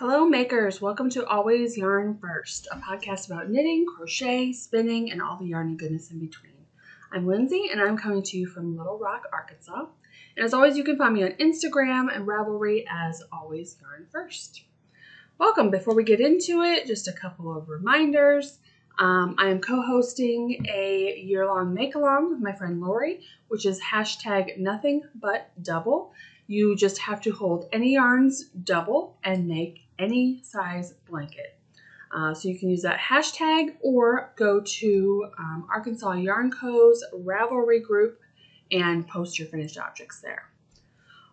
Hello, makers. Welcome to Always Yarn First, a podcast about knitting, crochet, spinning, and all the yarny goodness in between. I'm Lindsay, and I'm coming to you from Little Rock, Arkansas. And as always, you can find me on Instagram and Ravelry as Always Yarn First. Welcome. Before we get into it, just a couple of reminders. Um, I am co hosting a year long make along with my friend Lori, which is hashtag nothing but double. You just have to hold any yarns double and make any size blanket. Uh, so you can use that hashtag or go to um, Arkansas Yarn Co.'s Ravelry group and post your finished objects there.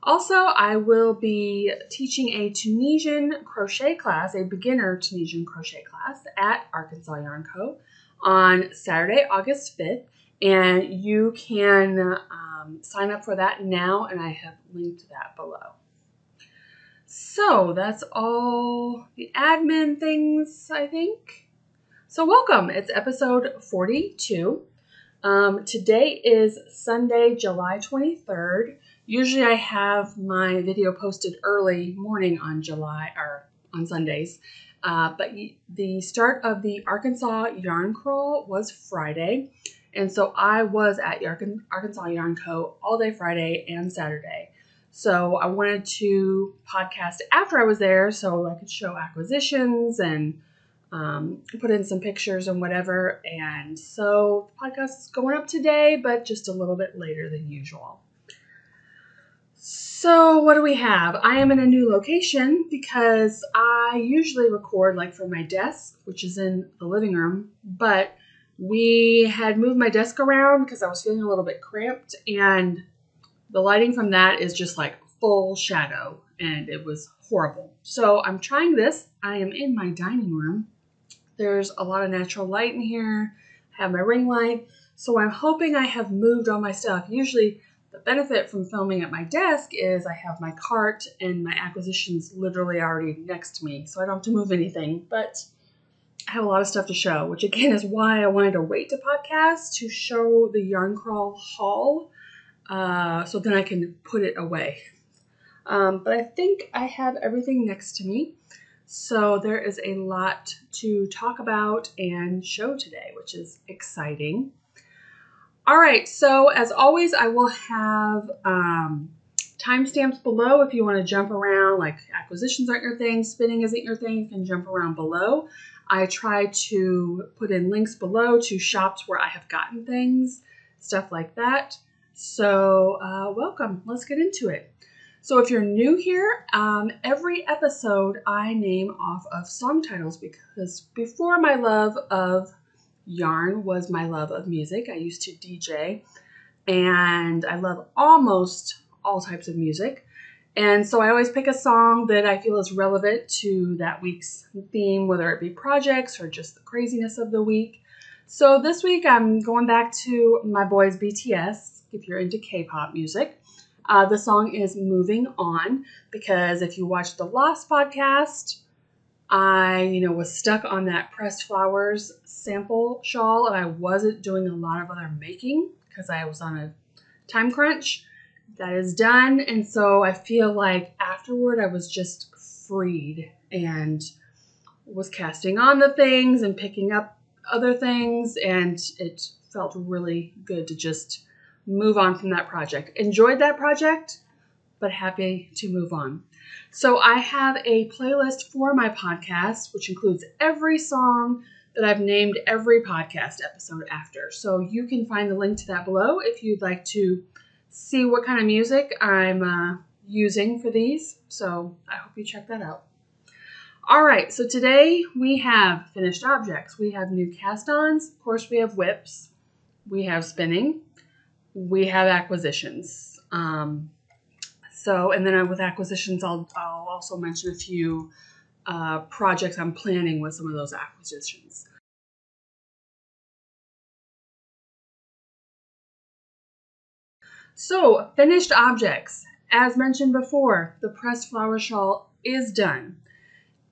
Also, I will be teaching a Tunisian crochet class, a beginner Tunisian crochet class at Arkansas Yarn Co. on Saturday, August 5th. And you can um, sign up for that now, and I have linked that below. So that's all the admin things, I think. So, welcome. It's episode 42. Um, today is Sunday, July 23rd. Usually, I have my video posted early morning on July or on Sundays, uh, but the start of the Arkansas Yarn Crawl was Friday, and so I was at Arkansas Yarn Co. all day Friday and Saturday. So I wanted to podcast after I was there so I could show acquisitions and um, put in some pictures and whatever. And so the podcast is going up today, but just a little bit later than usual. So, what do we have? I am in a new location because I usually record like from my desk, which is in the living room, but we had moved my desk around because I was feeling a little bit cramped and the lighting from that is just like full shadow and it was horrible. So I'm trying this. I am in my dining room. There's a lot of natural light in here. I have my ring light. So I'm hoping I have moved all my stuff. Usually the benefit from filming at my desk is I have my cart and my acquisitions literally already next to me. So I don't have to move anything. But I have a lot of stuff to show, which again is why I wanted to wait to podcast to show the Yarn Crawl haul uh, so then I can put it away. Um, but I think I have everything next to me. So there is a lot to talk about and show today, which is exciting. All right, so as always, I will have um, timestamps below if you want to jump around, like acquisitions aren't your thing, spinning isn't your thing, you can jump around below. I try to put in links below to shops where I have gotten things, stuff like that. So, uh, welcome. Let's get into it. So, if you're new here, um, every episode I name off of song titles because before my love of yarn was my love of music. I used to DJ and I love almost all types of music. And so I always pick a song that I feel is relevant to that week's theme, whether it be projects or just the craziness of the week. So this week I'm going back to my boys BTS if you're into K-pop music. Uh, the song is "Moving On" because if you watch the Lost podcast, I you know was stuck on that pressed flowers sample shawl, and I wasn't doing a lot of other making because I was on a time crunch. That is done, and so I feel like afterward I was just freed and was casting on the things and picking up other things, and it felt really good to just move on from that project. Enjoyed that project, but happy to move on. So I have a playlist for my podcast, which includes every song that I've named every podcast episode after. So you can find the link to that below if you'd like to see what kind of music I'm uh, using for these. So I hope you check that out. All right, so today we have finished objects. We have new cast ons. Of course, we have WIPs. We have spinning we have acquisitions. Um, so, and then with acquisitions, I'll, I'll also mention a few uh, projects I'm planning with some of those acquisitions. So, finished objects. As mentioned before, the pressed flower shawl is done.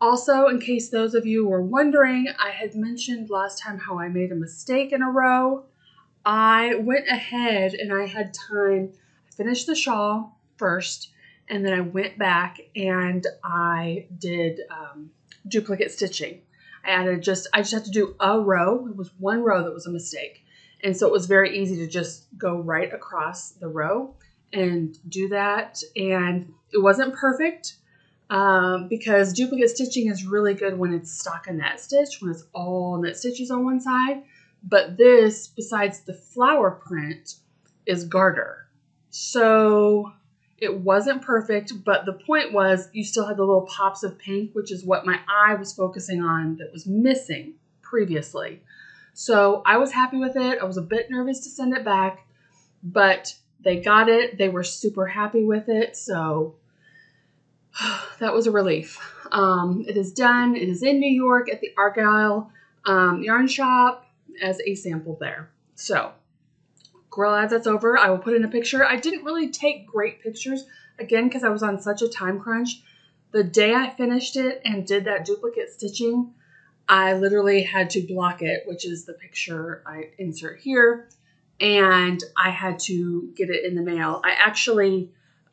Also, in case those of you were wondering, I had mentioned last time how I made a mistake in a row. I went ahead and I had time. I finished the shawl first, and then I went back and I did um, duplicate stitching. I added just I just had to do a row. It was one row that was a mistake. And so it was very easy to just go right across the row and do that. And it wasn't perfect um, because duplicate stitching is really good when it's stockinette stitch, when it's all knit stitches on one side. But this, besides the flower print, is garter. So it wasn't perfect, but the point was you still had the little pops of pink, which is what my eye was focusing on that was missing previously. So I was happy with it. I was a bit nervous to send it back, but they got it. They were super happy with it. So that was a relief. Um, it is done. It is in New York at the Argyle um, Yarn Shop as a sample there. So, Girl as that's over. I will put in a picture. I didn't really take great pictures, again, because I was on such a time crunch. The day I finished it and did that duplicate stitching, I literally had to block it, which is the picture I insert here, and I had to get it in the mail. I actually,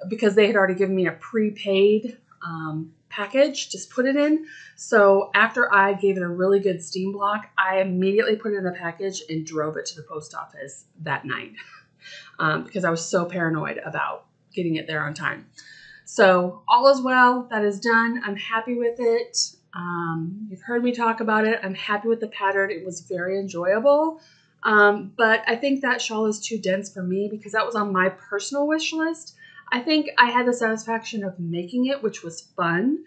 because they had already given me a prepaid um, package, just put it in. So after I gave it a really good steam block, I immediately put it in the package and drove it to the post office that night um, because I was so paranoid about getting it there on time. So all is well. That is done. I'm happy with it. Um, you've heard me talk about it. I'm happy with the pattern. It was very enjoyable. Um, but I think that shawl is too dense for me because that was on my personal wish list. I think I had the satisfaction of making it, which was fun,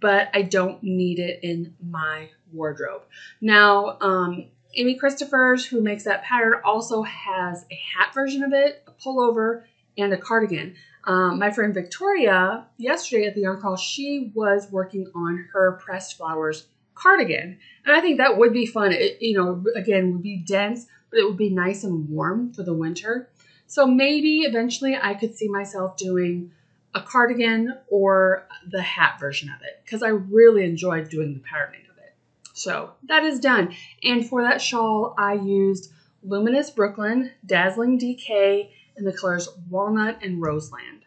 but I don't need it in my wardrobe. Now, um, Amy Christoffers, who makes that pattern, also has a hat version of it, a pullover, and a cardigan. Um, my friend Victoria, yesterday at the yarn call, she was working on her pressed flowers cardigan. And I think that would be fun. It, you know, again, would be dense, but it would be nice and warm for the winter. So maybe eventually I could see myself doing a cardigan or the hat version of it because I really enjoyed doing the patterning of it. So that is done. And for that shawl, I used Luminous Brooklyn, Dazzling DK, in the colors Walnut and Roseland.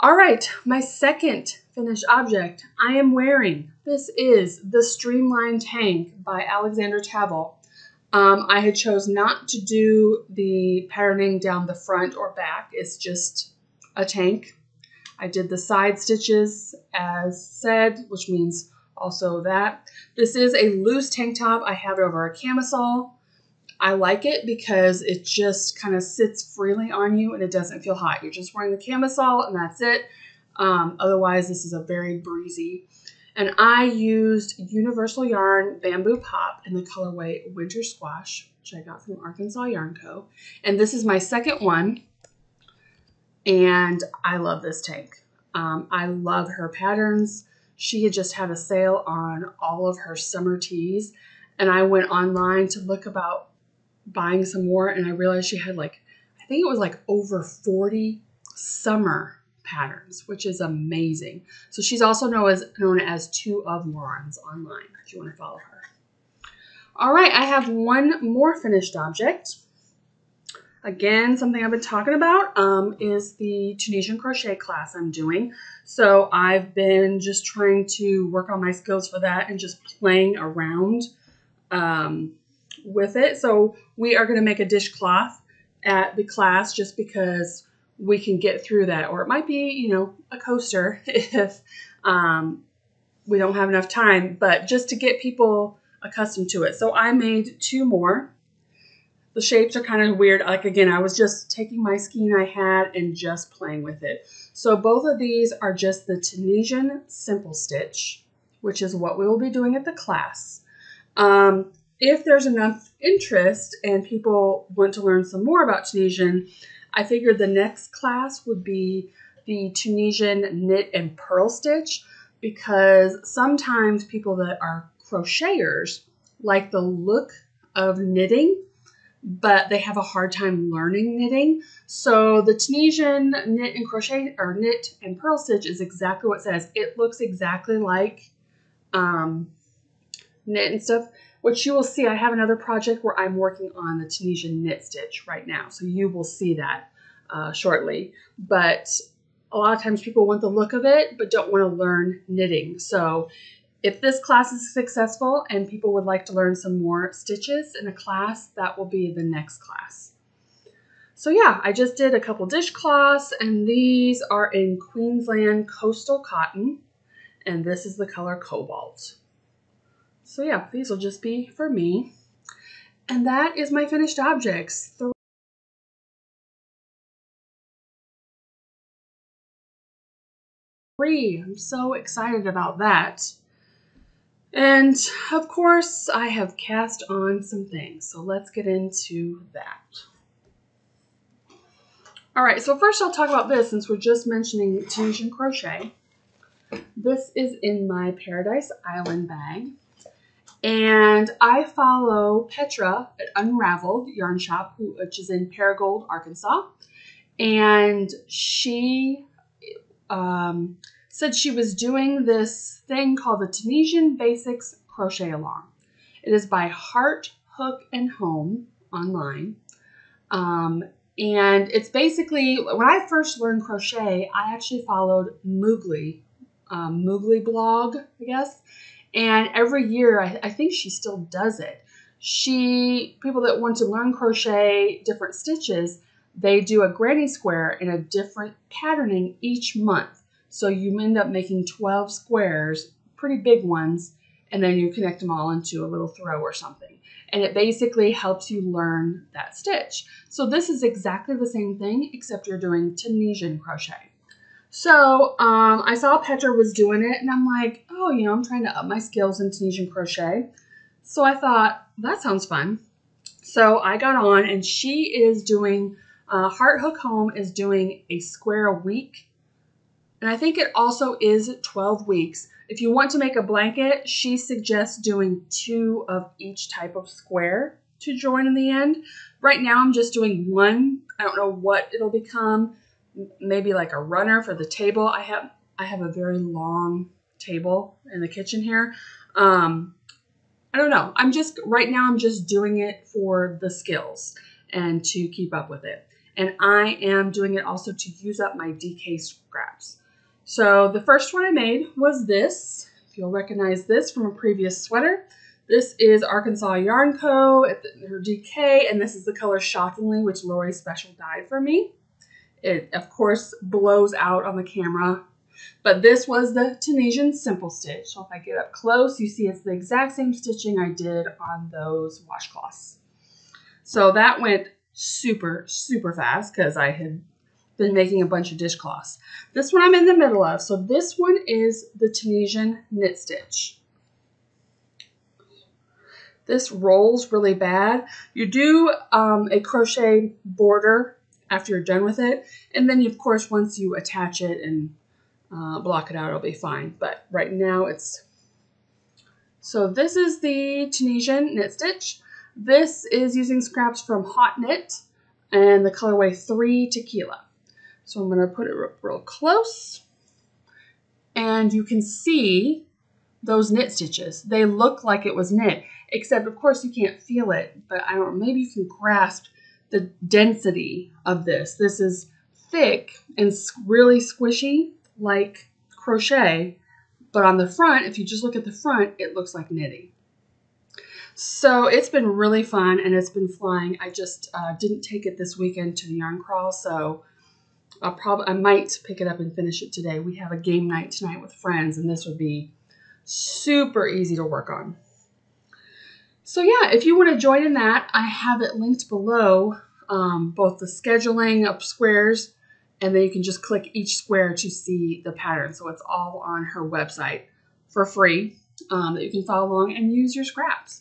All right, my second finished object I am wearing. This is the Streamline Tank by Alexandra Tavel. Um, I had chose not to do the patterning down the front or back. It's just a tank. I did the side stitches as said, which means also that. This is a loose tank top. I have it over a camisole. I like it because it just kind of sits freely on you and it doesn't feel hot. You're just wearing the camisole and that's it. Um, otherwise, this is a very breezy. And I used Universal Yarn Bamboo Pop in the colorway Winter Squash, which I got from Arkansas Yarn Co. And this is my second one. And I love this tank. Um, I love her patterns. She had just had a sale on all of her summer tees. And I went online to look about buying some more. And I realized she had like, I think it was like over 40 summer patterns, which is amazing. So she's also known as, known as Two of Wands online if you want to follow her. All right, I have one more finished object. Again, something I've been talking about um, is the Tunisian crochet class I'm doing. So I've been just trying to work on my skills for that and just playing around um, with it. So we are going to make a dishcloth at the class just because we can get through that. Or it might be, you know, a coaster if um, we don't have enough time, but just to get people accustomed to it. So I made two more the shapes are kind of weird. Like again, I was just taking my skein I had and just playing with it. So both of these are just the Tunisian simple stitch, which is what we will be doing at the class. Um, if there's enough interest and people want to learn some more about Tunisian, I figured the next class would be the Tunisian knit and purl stitch because sometimes people that are crocheters like the look of knitting but they have a hard time learning knitting. So the Tunisian knit and crochet or knit and purl stitch is exactly what it says. It looks exactly like um, knit and stuff, which you will see. I have another project where I'm working on the Tunisian knit stitch right now. So you will see that uh, shortly. But a lot of times people want the look of it but don't want to learn knitting. So if this class is successful and people would like to learn some more stitches in a class, that will be the next class. So yeah, I just did a couple dishcloths and these are in Queensland Coastal Cotton and this is the color Cobalt. So yeah, these will just be for me. And that is my finished objects. Three. I'm so excited about that. And of course, I have cast on some things. So let's get into that. All right, so first I'll talk about this since we're just mentioning Tunisian crochet. This is in my Pearadise Island bag. And I follow Petra at Unraveled Yarn Shop, which is in Paragould, Arkansas. And she um, said she was doing this thing called the Tunisian Basics Crochet Along. It is by Heart, Hook, and Home online. Um, and it's basically, when I first learned crochet, I actually followed Moogly, um, Moogly blog, I guess. And every year, I, I think she still does it. She, people that want to learn crochet different stitches, they do a granny square in a different patterning each month. So you end up making 12 squares, pretty big ones, and then you connect them all into a little throw or something. And it basically helps you learn that stitch. So this is exactly the same thing, except you're doing Tunisian crochet. So um, I saw Petra was doing it, and I'm like, oh, you know, I'm trying to up my skills in Tunisian crochet. So I thought, that sounds fun. So I got on, and she is doing, uh, Heart Hook Home is doing a square a week. And I think it also is 12 weeks. If you want to make a blanket, she suggests doing two of each type of square to join in the end. Right now, I'm just doing one. I don't know what it'll become maybe like a runner for the table. I have I have a very long table in the kitchen here. Um, I don't know. I'm just right now. I'm just doing it for the skills and to keep up with it. And I am doing it also to use up my DK scraps. So the first one I made was this. If you'll recognize this from a previous sweater. This is Arkansas Yarn Co. at the, her DK, and this is the color Shockingly, which Lori Special dyed for me. It, of course, blows out on the camera. But this was the Tunisian simple stitch. So if I get up close, you see it's the exact same stitching I did on those washcloths. So that went super, super fast because I had been making a bunch of dishcloths. This one I'm in the middle of. So this one is the Tunisian knit stitch. This rolls really bad. You do um, a crochet border after you're done with it. And then, of course, once you attach it and uh, block it out, it'll be fine. But right now it's... So this is the Tunisian knit stitch. This is using scraps from HauteKnit and the colorway 3 Tequila. So I'm going to put it real close. And you can see those knit stitches. They look like it was knit, except of course you can't feel it, but I don't maybe you can grasp the density of this. This is thick and really squishy like crochet, but on the front, if you just look at the front, it looks like knitting. So it's been really fun and it's been flying. I just uh, didn't take it this weekend to the yarn crawl, so I'll probably I might pick it up and finish it today. We have a game night tonight with friends, and this would be super easy to work on. So yeah, if you want to join in that, I have it linked below, um, both the scheduling of squares, and then you can just click each square to see the pattern. So it's all on her website for free um, that you can follow along and use your scraps.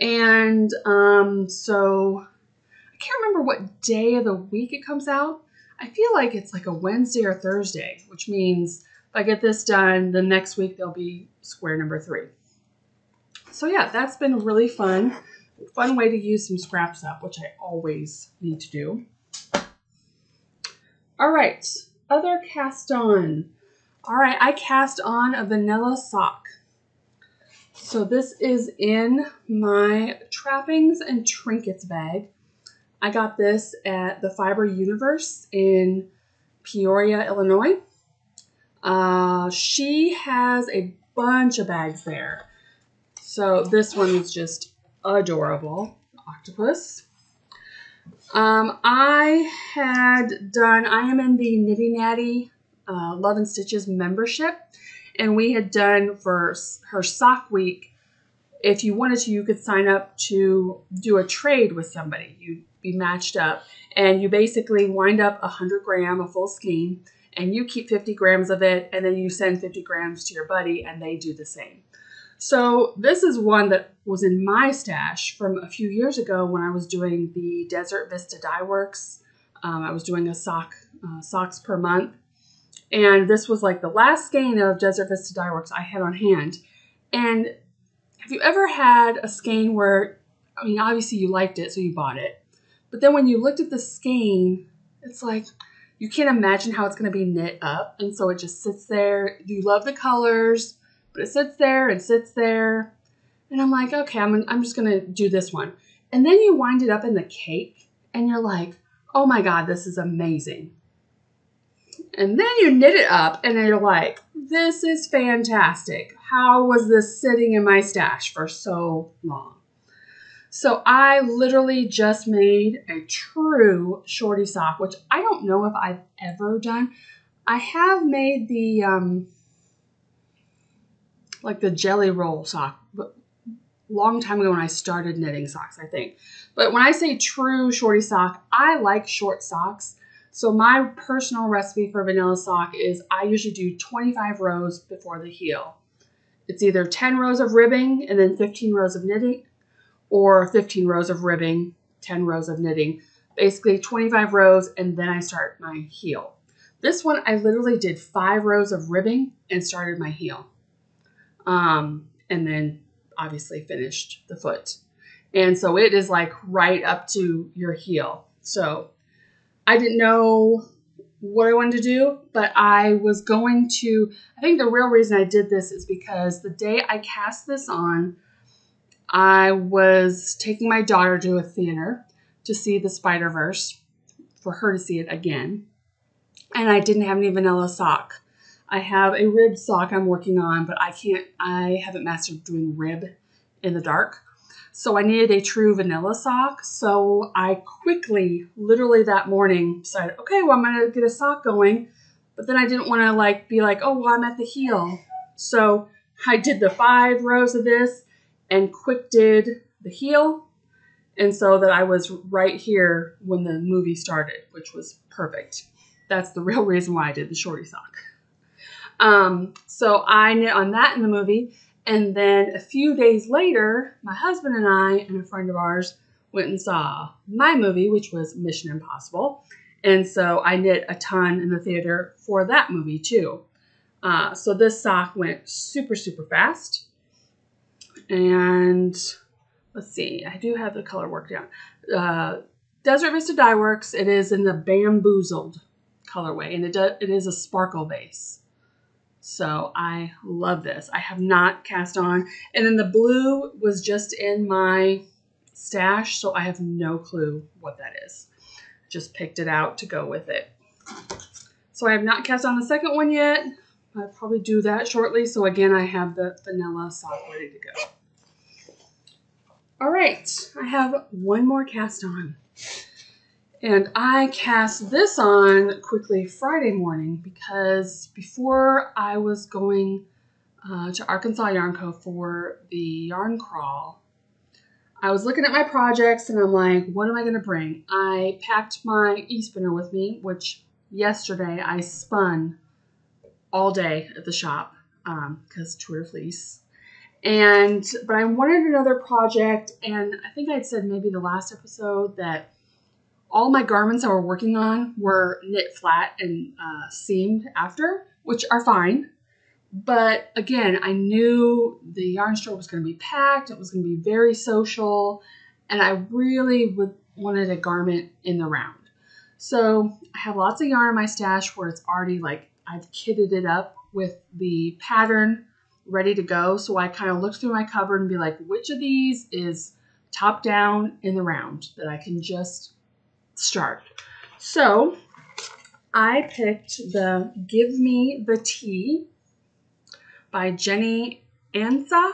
And um, so I can't remember what day of the week it comes out. I feel like it's like a Wednesday or Thursday, which means if I get this done, the next week there'll be square number three so yeah, that's been really fun. Fun way to use some scraps up, which I always need to do. All right, other cast on. All right, I cast on a vanilla sock. So this is in my trappings and trinkets bag. I got this at the Fiber Universe in Peoria, Illinois. Uh, she has a bunch of bags there. So this one is just adorable. Octopus. Um, I had done, I am in the Nitty Natty uh, Love and Stitches membership, and we had done for her sock week. If you wanted to, you could sign up to do a trade with somebody. You'd be matched up, and you basically wind up a 100 gram, a full skein, and you keep 50 grams of it, and then you send 50 grams to your buddy, and they do the same. So this is one that was in my stash from a few years ago when I was doing the Desert Vista Dyeworks. Um, I was doing a sock uh, socks per month, and this was like the last skein of Desert Vista Dyeworks I had on hand. And have you ever had a skein where, I mean, obviously you liked it, so you bought it, but then when you looked at the skein, it's like you can't imagine how it's going to be knit up, and so it just sits there. You love the colors but it sits there and sits there. And I'm like, okay, I'm, I'm just going to do this one. And then you wind it up in the cake and you're like, oh my God, this is amazing. And then you knit it up and you're like, this is fantastic. How was this sitting in my stash for so long? So I literally just made a true shorty sock, which I don't know if I've ever done. I have made the um, like the jelly roll sock, but long time ago when I started knitting socks, I think. But when I say true shorty sock, I like short socks. So my personal recipe for vanilla sock is I usually do 25 rows before the heel. It's either 10 rows of ribbing and then 15 rows of knitting, or 15 rows of ribbing, 10 rows of knitting. Basically 25 rows and then I start my heel. This one I literally did five rows of ribbing and started my heel um, and then obviously finished the foot. And so it is like right up to your heel. So I didn't know what I wanted to do, but I was going to. I think the real reason I did this is because the day I cast this on, I was taking my daughter to a theater to see the Spider Verse for her to see it again. And I didn't have any vanilla sock. I have a rib sock I'm working on, but I can't, I haven't mastered doing rib in the dark. So I needed a true vanilla sock. So I quickly, literally that morning, decided, okay, well, I'm going to get a sock going. But then I didn't want to like be like, oh, well, I'm at the heel. So I did the five rows of this and quick did the heel. And so that I was right here when the movie started, which was perfect. That's the real reason why I did the shorty sock. Um, so I knit on that in the movie. And then a few days later, my husband and I and a friend of ours went and saw my movie, which was Mission Impossible. And so I knit a ton in the theater for that movie too. Uh, so this sock went super, super fast. And let's see, I do have the color worked out. Uh, Desert Vista Dyeworks, it is in the bamboozled colorway, and it, do, it is a sparkle base. So I love this. I have not cast on. And then the blue was just in my stash, so I have no clue what that is. Just picked it out to go with it. So I have not cast on the second one yet. I'll probably do that shortly. So again, I have the vanilla sock ready to go. All right, I have one more cast on. And I cast this on quickly Friday morning because before I was going uh, to Arkansas Yarn Co. for the yarn crawl, I was looking at my projects and I'm like, what am I going to bring? I packed my e-spinner with me, which yesterday I spun all day at the shop because um, Twitter fleece. And but I wanted another project, and I think I'd said maybe the last episode that all my garments I were working on were knit flat and uh, seamed after, which are fine. But again, I knew the yarn store was going to be packed. It was going to be very social, and I really would, wanted a garment in the round. So I have lots of yarn in my stash where it's already like I've kitted it up with the pattern ready to go. So I kind of look through my cupboard and be like, which of these is top down in the round that I can just start. So I picked the Give Me the Tee by Jenny Ansah.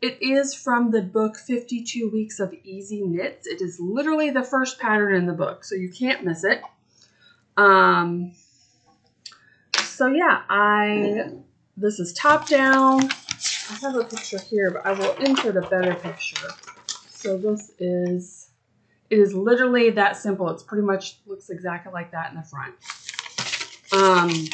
It is from the book 52 Weeks of Easy Knits. It is literally the first pattern in the book, so you can't miss it. Um, so yeah, I this is top down. I have a picture here, but I will insert a better picture. So this is, it is literally that simple. It's pretty much looks exactly like that in the front. Um,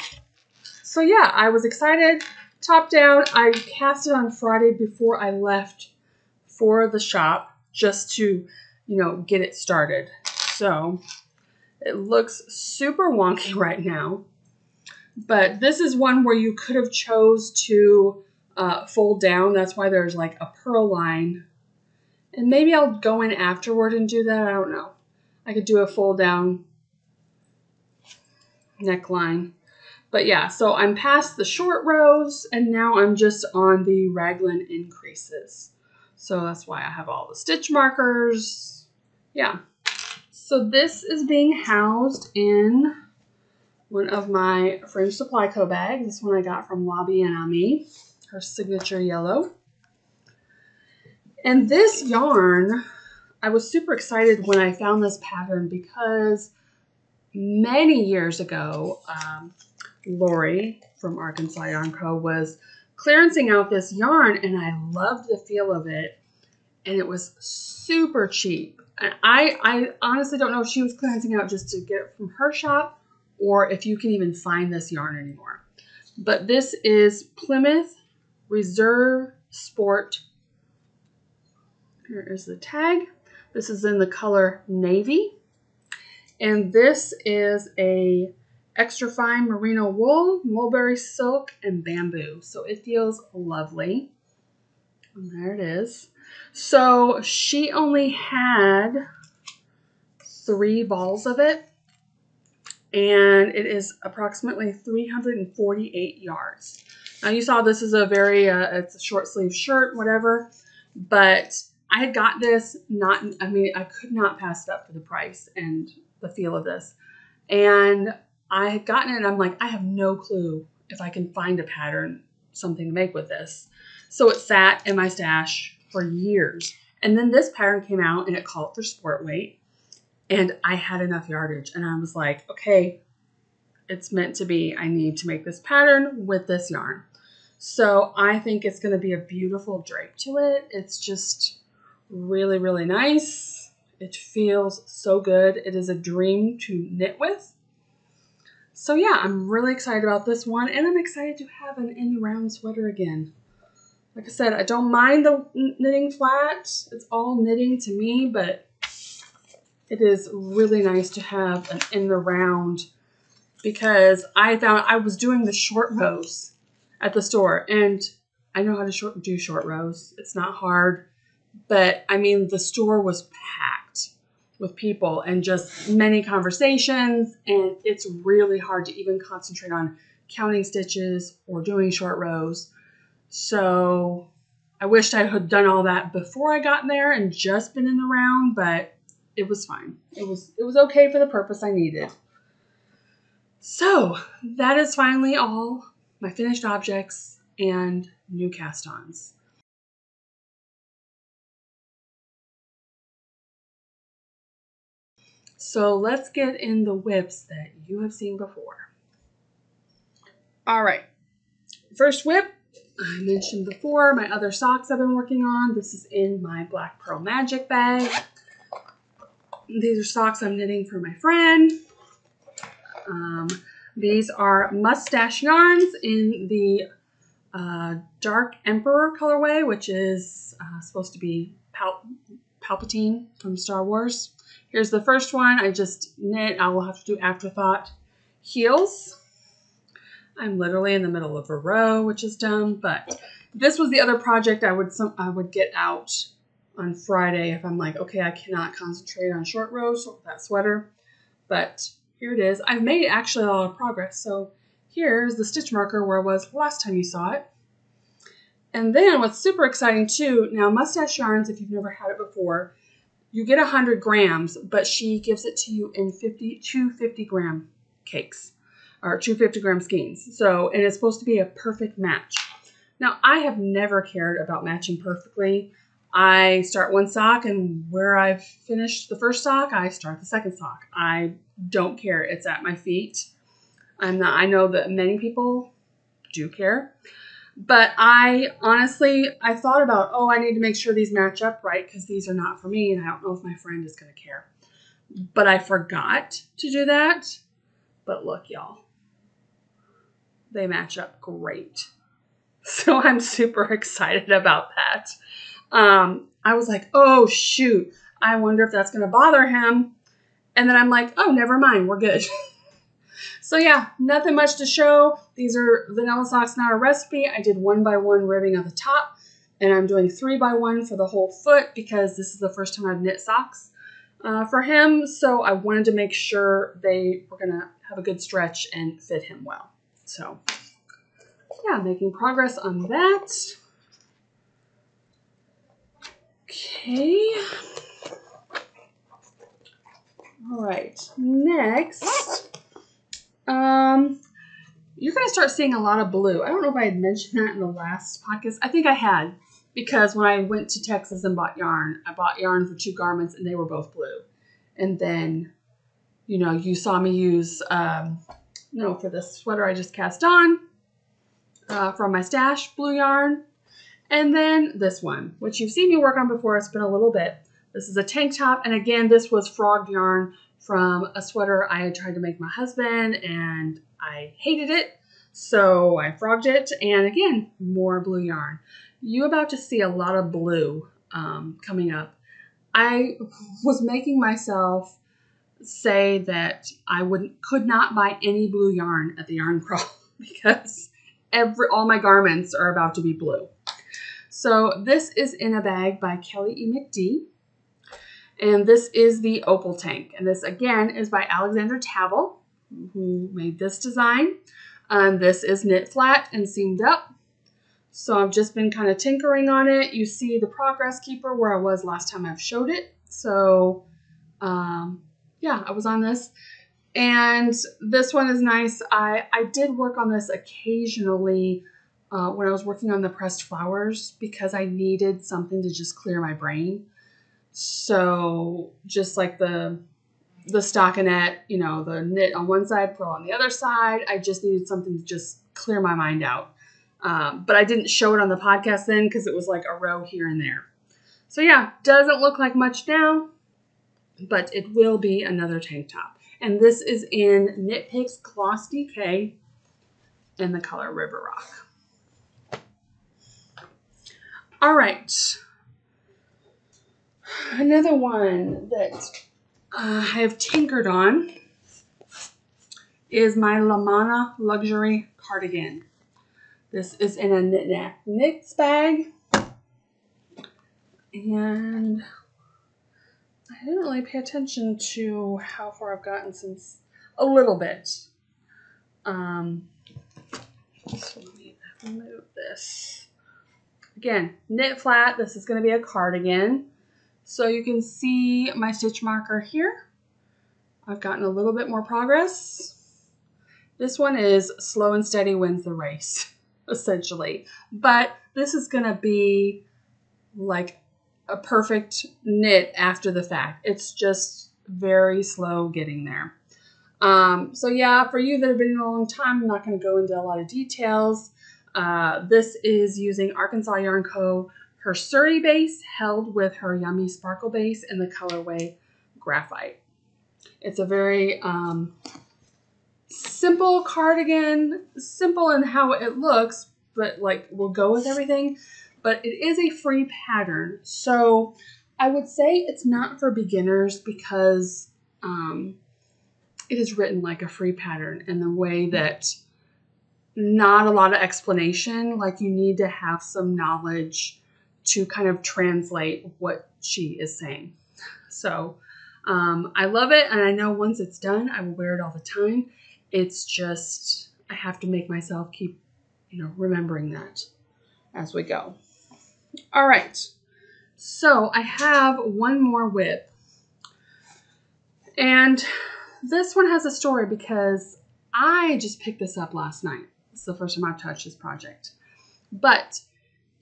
so yeah, I was excited. Top down, I cast it on Friday before I left for the shop just to, you know, get it started. So it looks super wonky right now. But this is one where you could have chose to uh, fold down. That's why there's like a purl line. And maybe I'll go in afterward and do that. I don't know. I could do a fold down neckline. But yeah, so I'm past the short rows and now I'm just on the raglan increases. So that's why I have all the stitch markers. Yeah. So this is being housed in one of my Fringe Supply Co bags. This one I got from Lobby and Ami, her signature yellow. And this yarn, I was super excited when I found this pattern because many years ago, um, Lori from Arkansas Yarn Co. was clearancing out this yarn and I loved the feel of it and it was super cheap. And I, I honestly don't know if she was clearancing out just to get it from her shop or if you can even find this yarn anymore. But this is Plymouth Reserve Sport. Here is the tag. This is in the color navy. And this is a extra fine merino wool, mulberry silk, and bamboo. So it feels lovely. And there it is. So she only had three balls of it and it is approximately 348 yards. Now you saw this is a very, uh, it's a short sleeve shirt, whatever, but I had got this not, I mean, I could not pass it up for the price and the feel of this. And I had gotten it and I'm like, I have no clue if I can find a pattern, something to make with this. So it sat in my stash for years. And then this pattern came out and it called for sport weight and I had enough yardage and I was like, okay, it's meant to be. I need to make this pattern with this yarn. So I think it's going to be a beautiful drape to it. It's just really, really nice. It feels so good. It is a dream to knit with. So yeah, I'm really excited about this one and I'm excited to have an in the round sweater again. Like I said, I don't mind the knitting flat. It's all knitting to me, but it is really nice to have an in the round because I found I was doing the short rows at the store and I know how to short, do short rows. It's not hard, but I mean, the store was packed with people and just many conversations, and it's really hard to even concentrate on counting stitches or doing short rows. So I wished I had done all that before I got there and just been in the round, but it was fine. It was it was okay for the purpose I needed. So that is finally all my finished objects and new cast-ons. So let's get in the WIPs that you have seen before. All right, first WIP, I mentioned before, my other socks I've been working on. This is in my Black Purl Magic bag. These are socks I'm knitting for my friend. Um, these are Must Stash yarns in the uh, Dark Emperor colorway, which is uh, supposed to be Pal Palpatine from Star Wars. Here's the first one. I just knit. I will have to do afterthought heels. I'm literally in the middle of a row, which is dumb, but this was the other project I would some I would get out on Friday if I'm like, okay, I cannot concentrate on short rows that sweater. But here it is. I've made actually a lot of progress. So here's the stitch marker where I was last time you saw it. And then what's super exciting too, now Must Stash Yarns, if you've never had it before, you get 100 grams, but she gives it to you in 50, two 50 gram cakes or two 50 gram skeins. So, and it's supposed to be a perfect match. Now, I have never cared about matching perfectly. I start one sock, and where I've finished the first sock, I start the second sock. I don't care. It's at my feet. I'm not, I know that many people do care. But I honestly, I thought about, oh, I need to make sure these match up right because these are not for me, and I don't know if my friend is going to care. But I forgot to do that. But look, y'all, they match up great. So I'm super excited about that. Um, I was like, oh, shoot, I wonder if that's going to bother him. And then I'm like, oh, never mind, we're good. so yeah, nothing much to show. These are vanilla socks, not a recipe. I did one by one ribbing on the top, and I'm doing three by one for the whole foot because this is the first time I've knit socks uh, for him. So I wanted to make sure they were gonna have a good stretch and fit him well. So yeah, making progress on that. Okay. All right, next, um, you're going to start seeing a lot of blue. I don't know if I had mentioned that in the last podcast. I think I had because when I went to Texas and bought yarn, I bought yarn for two garments and they were both blue. And then, you know, you saw me use, um, no, for the sweater I just cast on, uh, from my stash, blue yarn. And then this one, which you've seen me work on before. It's been a little bit. This is a tank top. And again, this was frog yarn from a sweater I had tried to make my husband and I hated it. So I frogged it. And again, more blue yarn. You about to see a lot of blue um, coming up. I was making myself say that I would could not buy any blue yarn at the yarn crawl because every all my garments are about to be blue. So this is in a bag by Kelly E. McD. And this is the Opal Tank. And this again is by Alexandra Tavel, who made this design. Um, this is knit flat and seamed up. So I've just been kind of tinkering on it. You see the progress keeper where I was last time I've showed it. So um, yeah, I was on this. And this one is nice. I, I did work on this occasionally uh, when I was working on the pressed flowers because I needed something to just clear my brain. So just like the the stockinette, you know, the knit on one side, purl on the other side, I just needed something to just clear my mind out. Um, but I didn't show it on the podcast then because it was like a row here and there. So yeah, doesn't look like much now, but it will be another tank top. And this is in Knit Picks Gloss DK in the color River Rock. All right. Another one that uh, I have tinkered on is my Lamana Luxury Cardigan. This is in a knit knits bag. And I didn't really pay attention to how far I've gotten since a little bit. Um, so let me remove this. Again, knit flat. This is going to be a cardigan. So you can see my stitch marker here. I've gotten a little bit more progress. This one is slow and steady wins the race, essentially. But this is going to be like a perfect knit after the fact. It's just very slow getting there. Um, so yeah, for you that have been in a long time, I'm not going to go into a lot of details. Uh, this is using Arkansas Yarn Co. Her Suri base held with her Yummy Sparkle base in the colorway Graphite. It's a very um, simple cardigan, simple in how it looks, but like will go with everything but it is a free pattern. So I would say it's not for beginners because um, it is written like a free pattern in the way that not a lot of explanation. Like you need to have some knowledge to kind of translate what she is saying. So um, I love it, and I know once it's done, I will wear it all the time. It's just I have to make myself keep, you know, remembering that as we go. All right. So I have one more WIP. And this one has a story because I just picked this up last night. It's the first time I've touched this project. But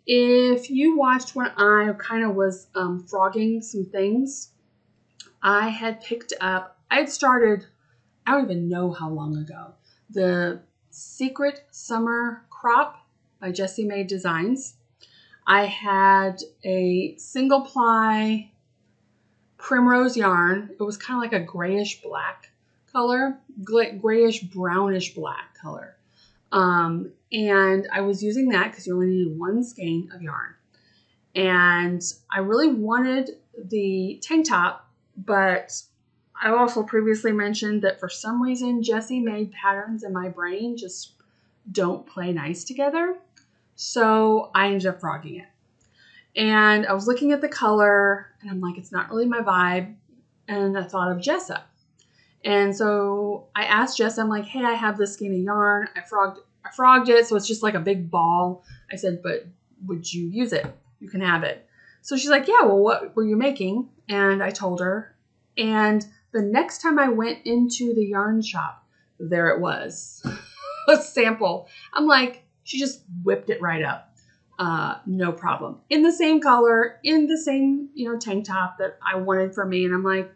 if you watched when I kind of was um, frogging some things, I had picked up, I had started, I don't even know how long ago, the Secret Summer Crop by Jessie Maed Designs. I had a single ply primrose yarn. It was kind of like a grayish black color, grayish brownish black color. Um, and I was using that because you only needed one skein of yarn. And I really wanted the tank top, but I also previously mentioned that for some reason Jessie Maed patterns in my brain just don't play nice together. So I ended up frogging it. And I was looking at the color and I'm like, it's not really my vibe. And I thought of Jessa. And so I asked Jess, I'm like, hey, I have this skein of yarn. I frogged, I frogged it, so it's just like a big ball. I said, but would you use it? You can have it. So she's like, yeah, well, what were you making? And I told her. And the next time I went into the yarn shop, there it was, a sample. I'm like, she just whipped it right up. Uh, no problem. In the same color, in the same, you know, tank top that I wanted for me. And I'm like,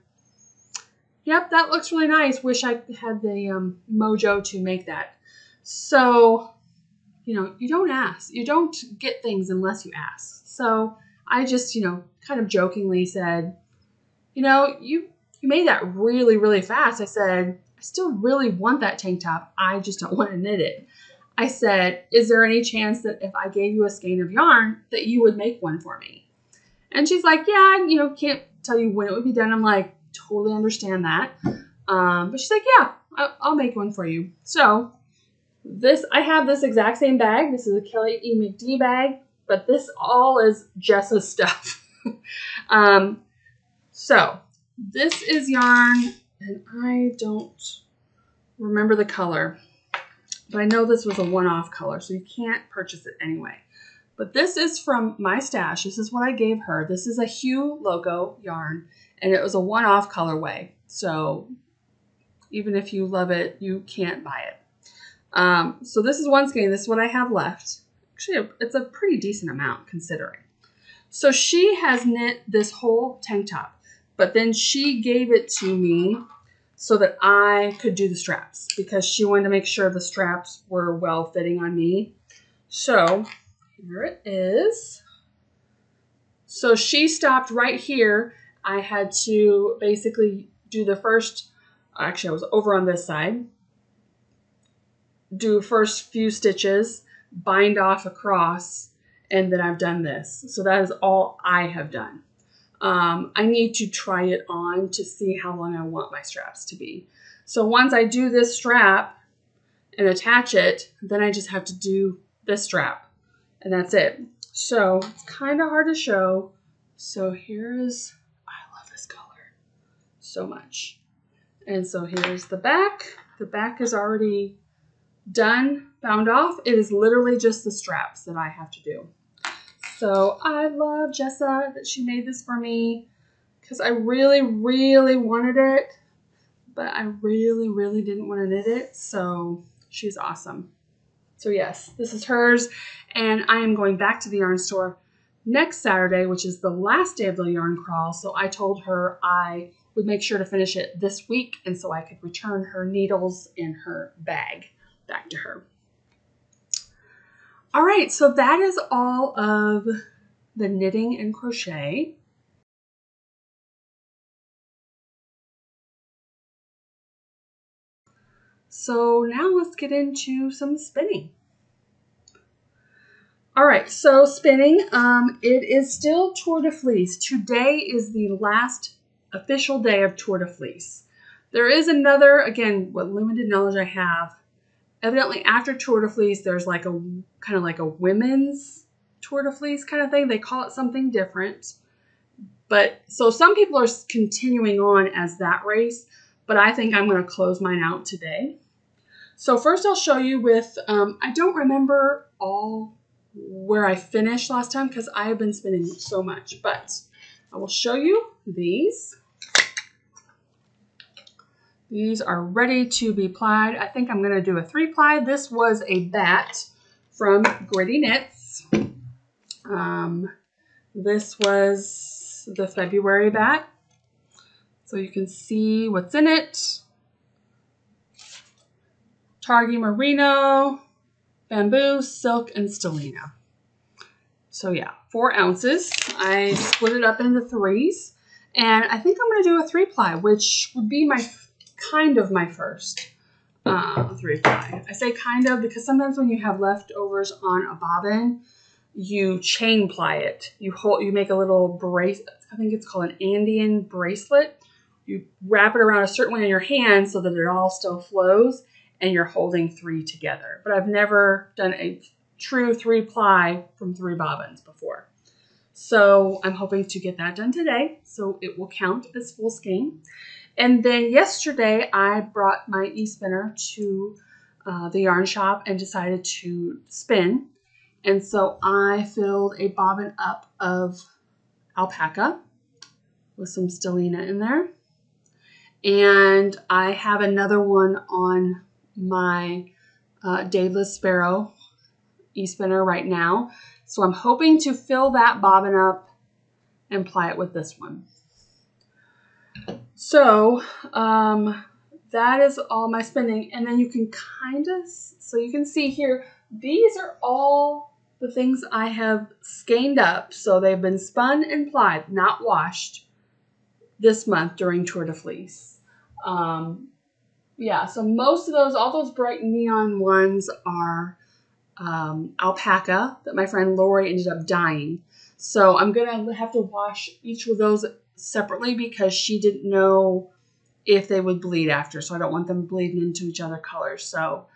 yep, that looks really nice. Wish I had the um, mojo to make that. So, you know, you don't ask. You don't get things unless you ask. So I just, you know, kind of jokingly said, you know, you you made that really, really fast. I said, I still really want that tank top. I just don't want to knit it. I said, is there any chance that if I gave you a skein of yarn that you would make one for me? And she's like, yeah, you know, can't tell you when it would be done. I'm like, totally understand that. Um, but she's like, yeah, I'll, I'll make one for you. So this, I have this exact same bag. This is a Kelly E. McD bag, but this all is Jessa's stuff. um, so this is yarn, and I don't remember the color, but I know this was a one-off color, so you can't purchase it anyway. But this is from my stash. This is what I gave her. This is a Hue Loco yarn, and it was a one-off colorway. So even if you love it, you can't buy it. Um, so this is one skein. This is what I have left. Actually, it's a pretty decent amount considering. So she has knit this whole tank top, but then she gave it to me so that I could do the straps because she wanted to make sure the straps were well fitting on me. So here it is. So she stopped right here I had to basically do the first, actually I was over on this side, do first few stitches, bind off across, and then I've done this. So that is all I have done. Um, I need to try it on to see how long I want my straps to be. So once I do this strap and attach it, then I just have to do this strap and that's it. So it's kind of hard to show. So here's I love this color so much. And so here's the back. The back is already done, bound off. It is literally just the straps that I have to do. So I love Jessa that she made this for me because I really, really wanted it, but I really, really didn't want to knit it. So she's awesome. So yes, this is hers. And I am going back to the yarn store next Saturday, which is the last day of the yarn crawl. So I told her I would make sure to finish it this week, and so I could return her needles in her bag back to her. All right, so that is all of the knitting and crochet. So now let's get into some spinning. All right, so spinning, um, it is still Tour de Fleece. Today is the last official day of Tour de Fleece. There is another, again, what limited knowledge I have, evidently after Tour de Fleece, there's like a kind of like a women's Tour de Fleece kind of thing. They call it something different. But so some people are continuing on as that race, but I think I'm going to close mine out today. So first I'll show you with, um, I don't remember all where I finished last time because I have been spinning so much, but I will show you these. These are ready to be plied. I think I'm going to do a three ply. This was a bat from Gritty Knits. Um, this was the February bat. So you can see what's in it. Targhee Merino, Bamboo, Silk, and Stellina. So yeah, four ounces. I split it up into threes. And I think I'm going to do a three ply, which would be my kind of my first uh, three ply. I say kind of because sometimes when you have leftovers on a bobbin, you chain ply it. You hold, you make a little brace. I think it's called an Andean bracelet. You wrap it around a certain way in your hand so that it all still flows, and you're holding three together. But I've never done a true three ply from three bobbins before. So I'm hoping to get that done today. So it will count as full skein. And then yesterday I brought my e-spinner to uh, the yarn shop and decided to spin. And so I filled a bobbin up of alpaca with some stellina in there. And I have another one on my uh, Daedalus Sparrow e-spinner right now. So I'm hoping to fill that bobbin up and ply it with this one. So um, that is all my spinning. And then you can kind of, so you can see here, these are all the things I have skeined up. So they've been spun and plied, not washed this month during Tour de Fleece. Um, yeah, so most of those, all those bright neon ones are um, alpaca that my friend Lori ended up dyeing. So I'm going to have to wash each of those separately because she didn't know if they would bleed after. So I don't want them bleeding into each other colors. So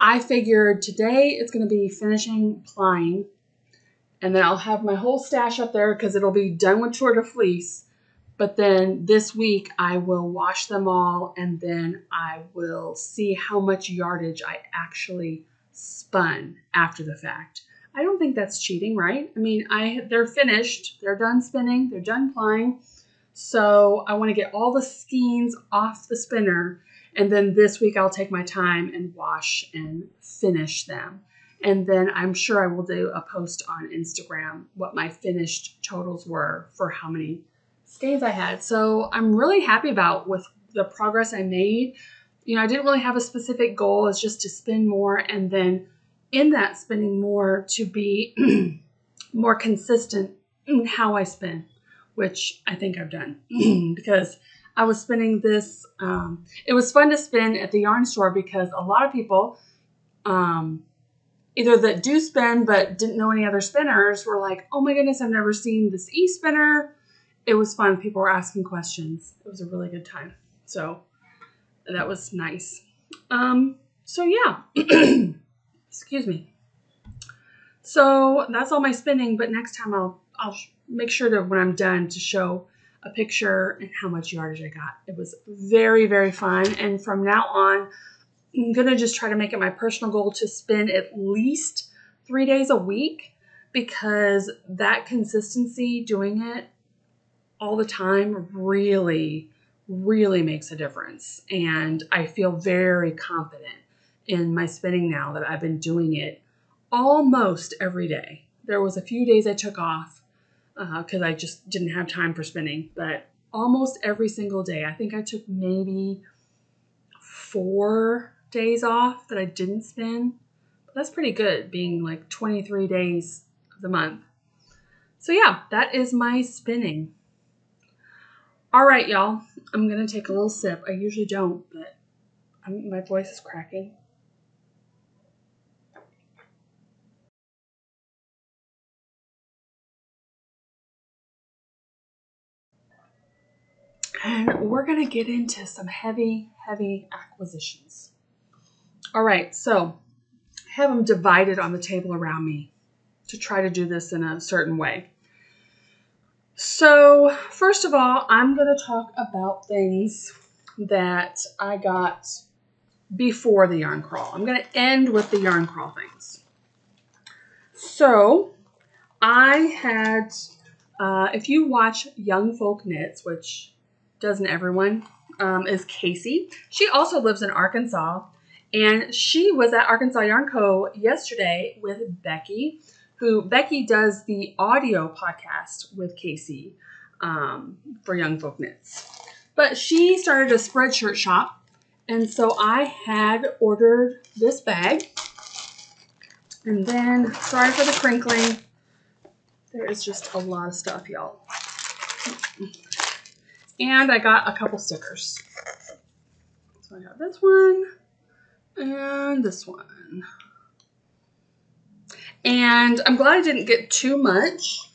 I figured today it's going to be finishing plying. And then I'll have my whole stash up there because it'll be done with Tour de Fleece. But then this week I will wash them all and then I will see how much yardage I actually spun after the fact. I don't think that's cheating, right? I mean, I they're finished, they're done spinning, they're done plying. So I want to get all the skeins off the spinner, and then this week I'll take my time and wash and finish them. And then I'm sure I will do a post on Instagram what my finished totals were for how many skeins I had. So I'm really happy about with the progress I made you know, I didn't really have a specific goal. It's just to spin more and then in that spending more to be more consistent in how I spin, which I think I've done because I was spinning this. Um, it was fun to spin at the yarn store because a lot of people, um, either that do spin but didn't know any other spinners, were like, "Oh my goodness, I've never seen this e spinner." It was fun. People were asking questions. It was a really good time. So that was nice. Um, so yeah, excuse me. So that's all my spinning, but next time I'll I'll make sure to when I'm done to show a picture and how much yardage I got. It was very very fun, and from now on, I'm gonna just try to make it my personal goal to spin at least three days a week because that consistency doing it all the time really really makes a difference. And I feel very confident in my spinning now that I've been doing it almost every day. There was a few days I took off because uh, I just didn't have time for spinning, but almost every single day. I think I took maybe four days off that I didn't spin. But that's pretty good, being like 23 days of the month. So yeah, that is my spinning. All right, y'all. I'm to take a little sip. I usually don't, but I'm, my voice is cracking. And we're going to get into some heavy, heavy acquisitions. All right, so I have them divided on the table around me to try to do this in a certain way. So, first of all, I'm going to talk about things that I got before the yarn crawl. I'm going to end with the yarn crawl things. So, I had, uh, if you watch Young Folk Knits, which doesn't everyone, um, is Casey. She also lives in Arkansas, and she was at Arkansas Yarn Co. yesterday with Becky, who Becky does the audio podcast with Casey um, for Young Folk Knits. But she started a spreadshirt shop, and so I had ordered this bag. And then, sorry for the crinkling. There is just a lot of stuff, y'all. And I got a couple stickers. So I got this one and this one. And I'm glad I didn't get too much.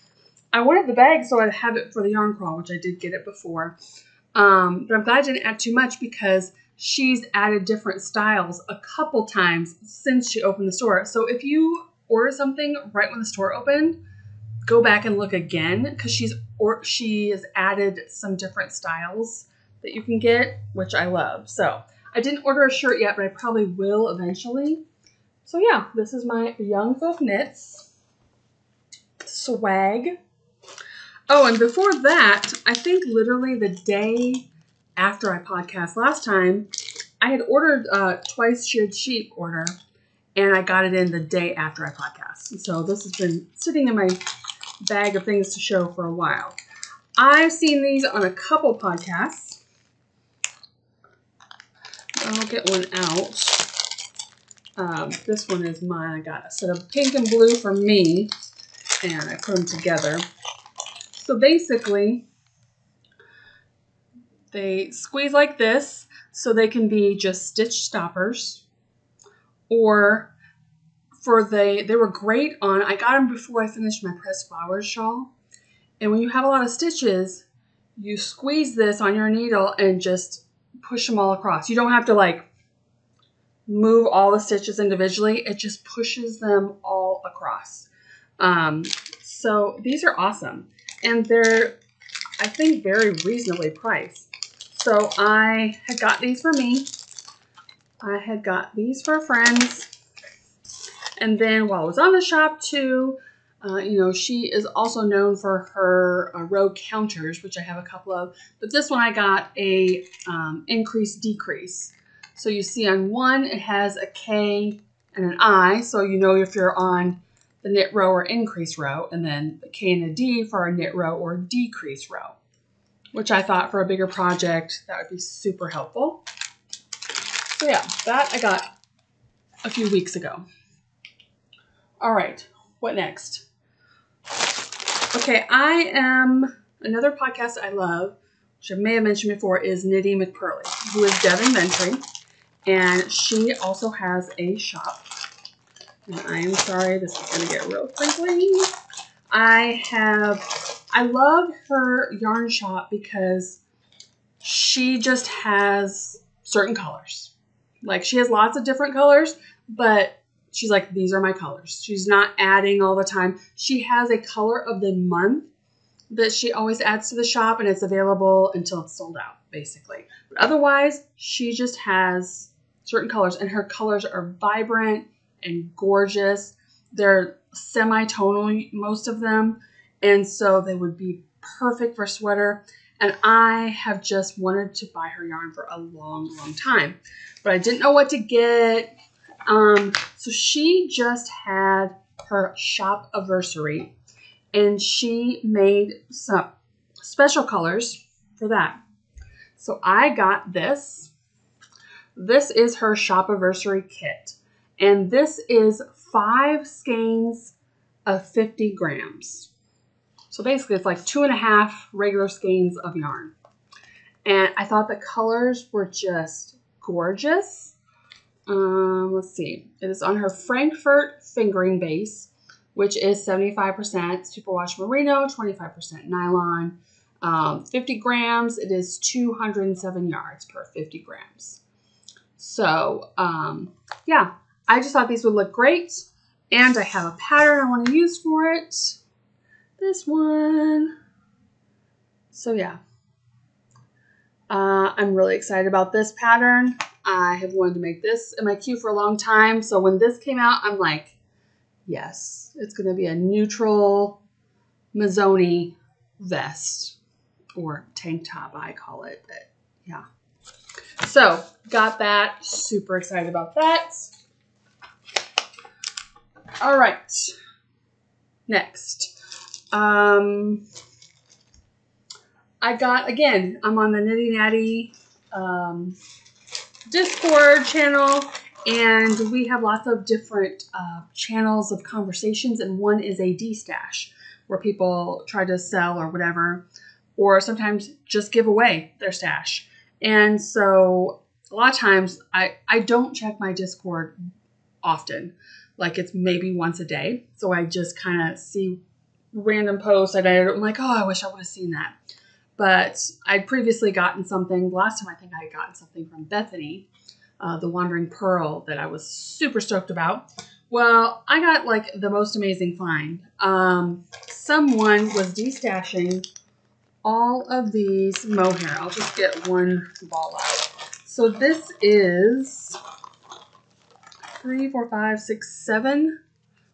I wanted the bag so I'd have it for the yarn crawl, which I did get it before. Um, but I'm glad I didn't add too much because she's added different styles a couple times since she opened the store. So if you order something right when the store opened, go back and look again because she's or she has added some different styles that you can get, which I love. So I didn't order a shirt yet, but I probably will eventually. So yeah, this is my Young Folk Knits swag. Oh, and before that, I think literally the day after I podcast last time, I had ordered a twice sheared sheep order, and I got it in the day after I podcast. So this has been sitting in my bag of things to show for a while. I've seen these on a couple podcasts. I'll get one out. Um, this one is mine. I got a set of pink and blue for me, and I put them together. So basically, they squeeze like this, so they can be just stitch stoppers, or for the, they were great on, I got them before I finished my pressed flowers shawl. And when you have a lot of stitches, you squeeze this on your needle and just push them all across. You don't have to like move all the stitches individually. It just pushes them all across. Um, so these are awesome. And they're, I think, very reasonably priced. So I had got these for me. I had got these for friends. And then while I was on the shop too, uh, you know, she is also known for her uh, row counters, which I have a couple of. But this one I got a um, increase decrease. So you see on one it has a K and an I, so you know if you're on the knit row or increase row, and then a K and a D for a knit row or decrease row, which I thought for a bigger project that would be super helpful. So yeah, that I got a few weeks ago. All right, what next? Okay, I am another podcast I love, which I may have mentioned before, is Knitty McPurley, who is Devin Ventry, and she also has a shop. And I am sorry, this is gonna get real crinkly. I have, I love her yarn shop because she just has certain colors. Like she has lots of different colors, but she's like, these are my colors. She's not adding all the time. She has a color of the month that she always adds to the shop, and it's available until it's sold out, basically. But otherwise, she just has certain colors, and her colors are vibrant and gorgeous. They're semi-tonal, most of them, and so they would be perfect for sweater. And I have just wanted to buy her yarn for a long, long time, but I didn't know what to get. Um, so she just had her shop anniversary and she made some special colors for that. So I got this. This is her shop anniversary kit. And this is five skeins of 50 grams. So basically it's like two and a half regular skeins of yarn. And I thought the colors were just gorgeous. Um, let's see. It is on her Frankfurt fingering base, which is 75% superwash merino, 25% nylon, um, 50 grams. It is 207 yards per 50 grams. So, um, yeah, I just thought these would look great. And I have a pattern I want to use for it. This one. So, yeah. Uh, I'm really excited about this pattern. I have wanted to make this in my queue for a long time. So when this came out, I'm like, yes, it's going to be a neutral Mazzoni vest or tank top, I call it. But yeah, So, got that. Super excited about that. All right. Next. Um, I got, again, I'm on the Nitty Natty um, Discord channel, and we have lots of different uh, channels of conversations, and one is a D stash where people try to sell or whatever, or sometimes just give away their stash. And so a lot of times I, I don't check my Discord often. Like it's maybe once a day. So I just kind of see random posts and I'm like, oh, I wish I would have seen that. But I'd previously gotten something. Last time I think I had gotten something from Bethany, uh, the Wandering Pearl, that I was super stoked about. Well, I got like the most amazing find. Um, someone was destashing all of these mohair. I'll just get one ball out. So this is three, four, five, six, seven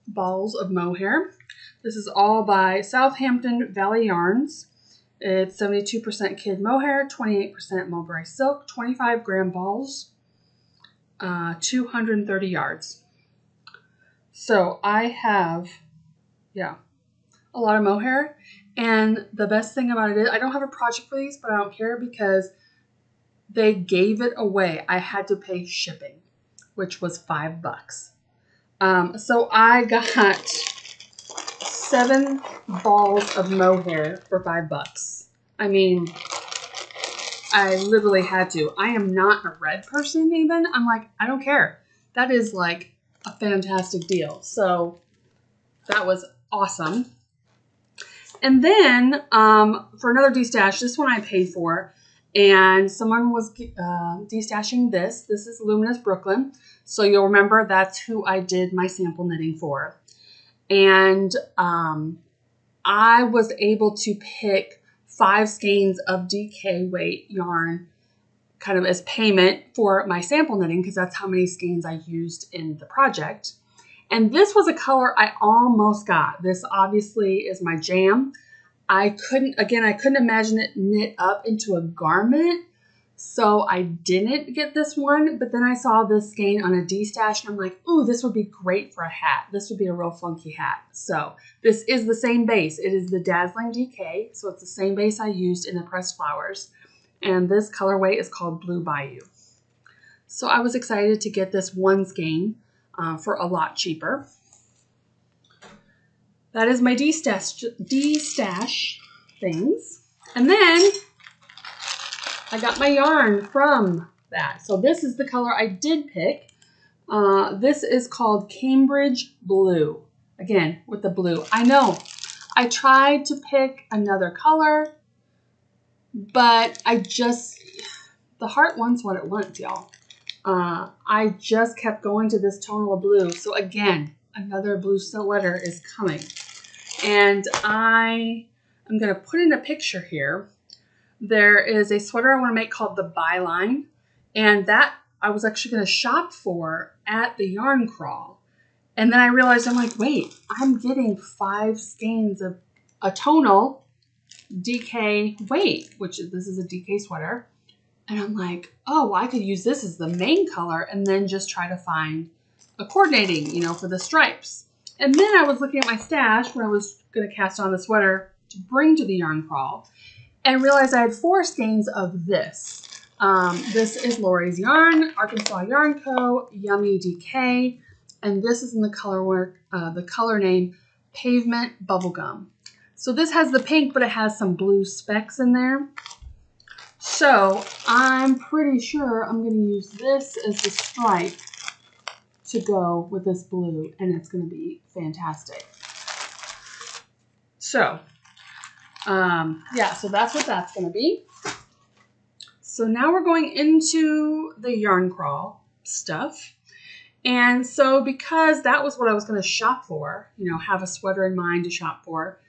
balls of mohair. This is all by Southampton Valley Yarns. It's 72% kid mohair, 28% mulberry silk, 25 gram balls, uh, 230 yards. So I have, yeah, a lot of mohair. And the best thing about it is I don't have a project for these, but I don't care because they gave it away. I had to pay shipping, which was five bucks. Um, so I got seven balls of mohair for five bucks. I mean, I literally had to. I am not a red person, even. I'm like, I don't care. That is like a fantastic deal. So that was awesome. And then um, for another destash, this one I paid for, and someone was uh, destashing this. This is Luminous Brooklyn. So you'll remember that's who I did my sample knitting for. And um, I was able to pick five skeins of DK weight yarn kind of as payment for my sample knitting because that's how many skeins I used in the project. And this was a color I almost got. This obviously is my jam. I couldn't, again, I couldn't imagine it knit up into a garment. So I didn't get this one, but then I saw this skein on a D-stash and I'm like, ooh, this would be great for a hat. This would be a real funky hat. So this is the same base. It is the Dazzling DK. So it's the same base I used in the pressed flowers. And this colorway is called Blue Bayou. So I was excited to get this one skein uh, for a lot cheaper. That is my D-stash, D-stash things. And then I got my yarn from that. So this is the color I did pick. Uh, this is called Cambridge Blue. Again, with the blue. I know. I tried to pick another color, but I just, the heart wants what it wants, y'all. Uh, I just kept going to this tonal blue. So again, another blue sweater is coming. And I am going to put in a picture here. There is a sweater I want to make called the Byline. And that I was actually going to shop for at the yarn crawl. And then I realized I'm like, wait, I'm getting five skeins of a tonal DK weight, which is, this is a DK sweater. And I'm like, oh, well, I could use this as the main color and then just try to find a coordinating, you know, for the stripes. And then I was looking at my stash where I was going to cast on the sweater to bring to the yarn crawl and realized I had four skeins of this. Um, this is Lori's Yarn, Arkansas Yarn Co., Yummy DK, and this is in the color work, uh, the color name Pavement Bubblegum. So this has the pink, but it has some blue specks in there. So I'm pretty sure I'm going to use this as the stripe to go with this blue, and it's going to be fantastic. So, um, yeah, so that's what that's going to be. So now we're going into the yarn crawl stuff. And so because that was what I was going to shop for, you know, have a sweater in mind to shop for,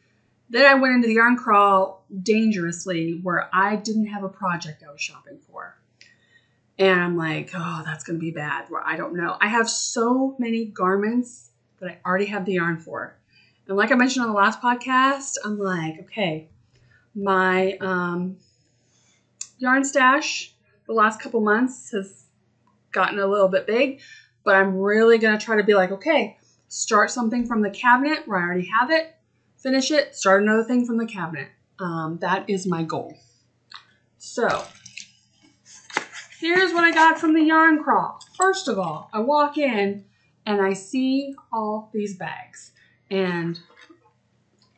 then I went into the yarn crawl dangerously where I didn't have a project I was shopping for. And I'm like, oh, that's going to be bad. Where I don't know. I have so many garments that I already have the yarn for. And like I mentioned on the last podcast, I'm like, okay, my um, yarn stash the last couple months has gotten a little bit big, but I'm really going to try to be like, okay, start something from the cabinet where I already have it, finish it, start another thing from the cabinet. Um, that is my goal. So, here's what I got from the yarn crawl. First of all, I walk in and I see all these bags. And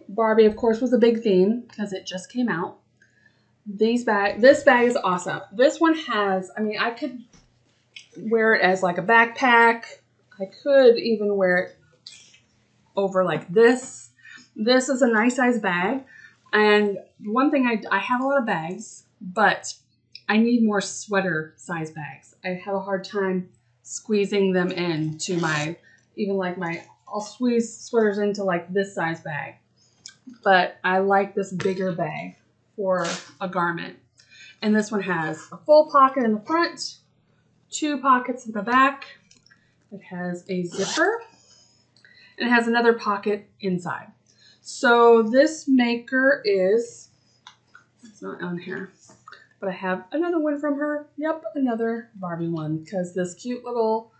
Barbie, of course, was a big theme because it just came out. These bag, this bag is awesome. This one has, I mean, I could wear it as like a backpack. I could even wear it over like this. This is a nice size bag. And one thing I, I have a lot of bags, but I need more sweater size bags. I have a hard time squeezing them into my, even like my, I'll squeeze sweaters into like this size bag. But I like this bigger bag for a garment. And this one has a full pocket in the front, two pockets in the back. It has a zipper and it has another pocket inside. So this maker is, it's not on here, but I have another one from her. Yep, another Barbie one because this cute little,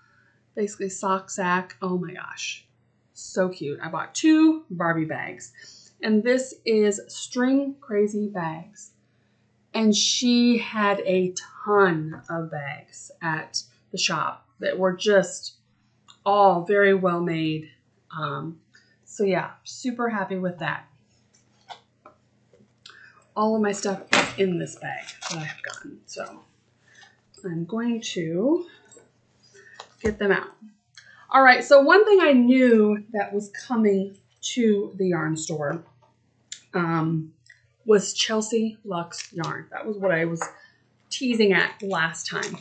basically sock sack. Oh my gosh, so cute. I bought two Barbie bags and this is String Crazy Bags. And she had a ton of bags at the shop that were just all very well made. Um, so yeah, super happy with that. All of my stuff is in this bag that I have gotten. So I'm going to get them out. All right, so one thing I knew that was coming to the yarn store um, was Chelsea Lux yarn. That was what I was teasing at last time.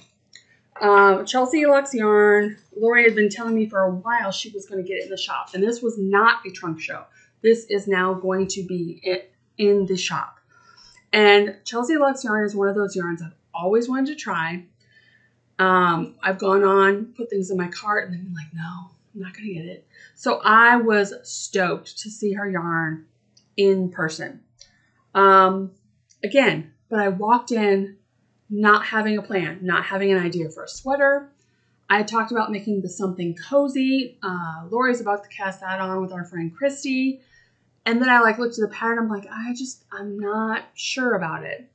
Uh, Chelsea Lux yarn, Lori had been telling me for a while she was going to get it in the shop. And this was not a trunk show. This is now going to be it in the shop. And Chelsea Lux yarn is one of those yarns I've always wanted to try. Um, I've gone on, put things in my cart, and then been like, no, I'm not going to get it. So I was stoked to see her yarn in person. Um, again, but I walked in not having a plan, not having an idea for a sweater. I talked about making the something cozy. Uh, Lori's about to cast that on with our friend Christy. And then I like looked at the pattern. I'm like, I just, I'm not sure about it.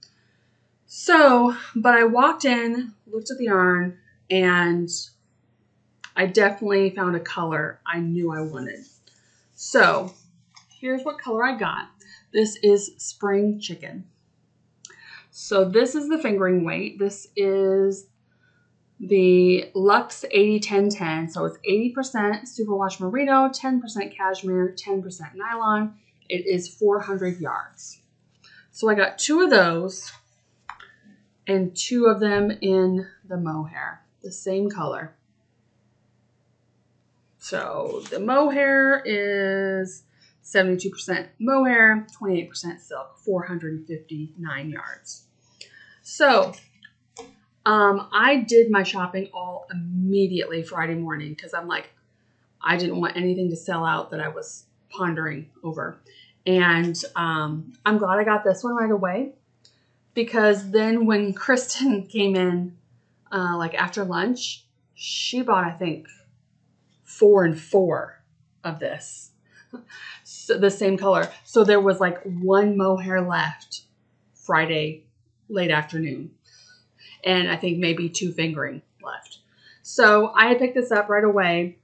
So, but I walked in, looked at the yarn, and I definitely found a color I knew I wanted. So here's what color I got. This is spring chicken. So this is the fingering weight. This is the Lux 80-10-10. So it's 80% superwash merino, 10% cashmere, 10% nylon. It is 400 yards. So I got two of those and two of them in the mohair, the same color. So the mohair is 72% mohair, 28% silk, 459 yards. So um, I did my shopping all immediately Friday morning because I'm like, I didn't want anything to sell out that I was pondering over. And um, I'm glad I got this one right away because then when Kristen came in, uh, like after lunch, she bought, I think, four and four of this so the same color. So there was like one mohair left Friday late afternoon. And I think maybe two fingering left. So I picked this up right away.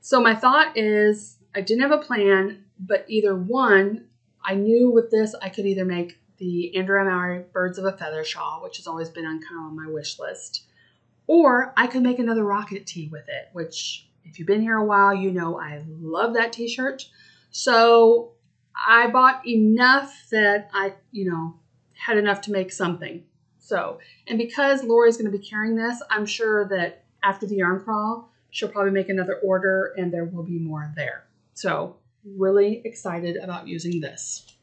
So my thought is I didn't have a plan, but either one, I knew with this I could either make the Andrea Mowry Birds of a Feather shawl, which has always been on kind of on my wish list, or I could make another rocket tee with it, which if you've been here a while, you know I love that t-shirt. So I bought enough that I, you know, had enough to make something. So, and because Lori's going to be carrying this, I'm sure that after the yarn crawl, she'll probably make another order and there will be more there. So, really excited about using this.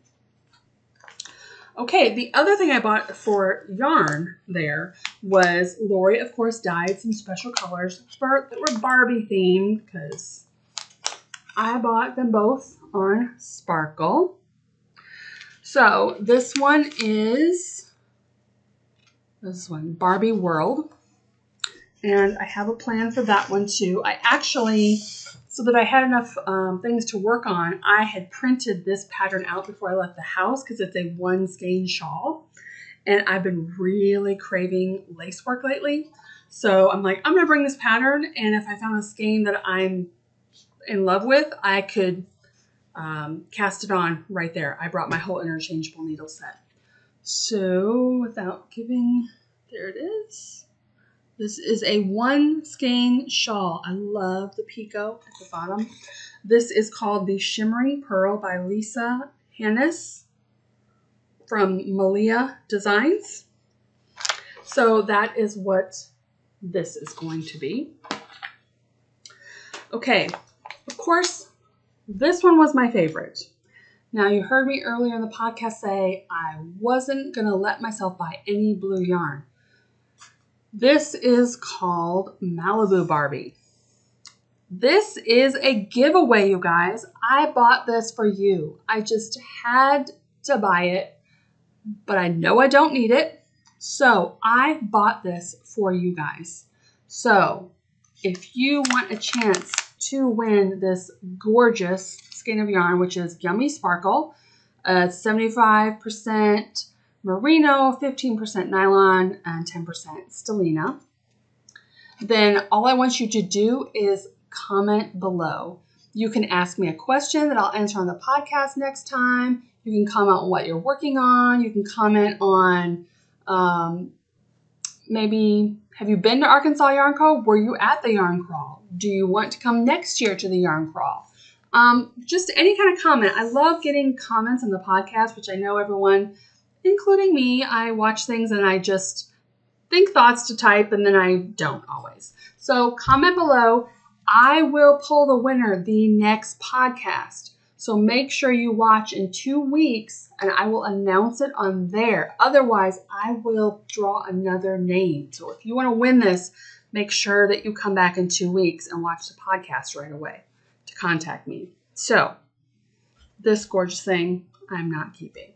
Okay, the other thing I bought for yarn there was Lori, of course, dyed some special colors for, that were Barbie themed because I bought them both on Sparkle. So this one is this one, Barbie World. And I have a plan for that one too. I actually, so that I had enough um, things to work on, I had printed this pattern out before I left the house because it's a one skein shawl. And I've been really craving lace work lately. So I'm like, I'm gonna bring this pattern, and if I found a skein that I'm in love with, I could um, cast it on right there. I brought my whole interchangeable needle set. So without giving, there it is. This is a one skein shawl. I love the picot at the bottom. This is called the Shimmering Pearl by Lisa Hannis from Malia Designs. So that is what this is going to be. Okay, of course, this one was my favorite. Now, you heard me earlier in the podcast say I wasn't going to let myself buy any blue yarn. This is called Malibu Barbie. This is a giveaway, you guys. I bought this for you. I just had to buy it, but I know I don't need it. So I bought this for you guys. So if you want a chance to win this gorgeous skein of yarn, which is Yummy Sparkle, uh, 75% merino, 15% nylon, and 10% stellina, then all I want you to do is comment below. You can ask me a question that I'll answer on the podcast next time. You can comment on what you're working on. You can comment on um, maybe have you been to Arkansas Yarn Crawl? Were you at the yarn crawl? Do you want to come next year to the yarn crawl? Um, just any kind of comment. I love getting comments on the podcast, which I know everyone, including me, I watch things and I just think thoughts to type and then I don't always. So comment below. I will pull the winner the next podcast. So make sure you watch in two weeks and I will announce it on there. Otherwise, I will draw another name. So if you want to win this, make sure that you come back in two weeks and watch the podcast right away to contact me. So, this gorgeous thing I'm not keeping.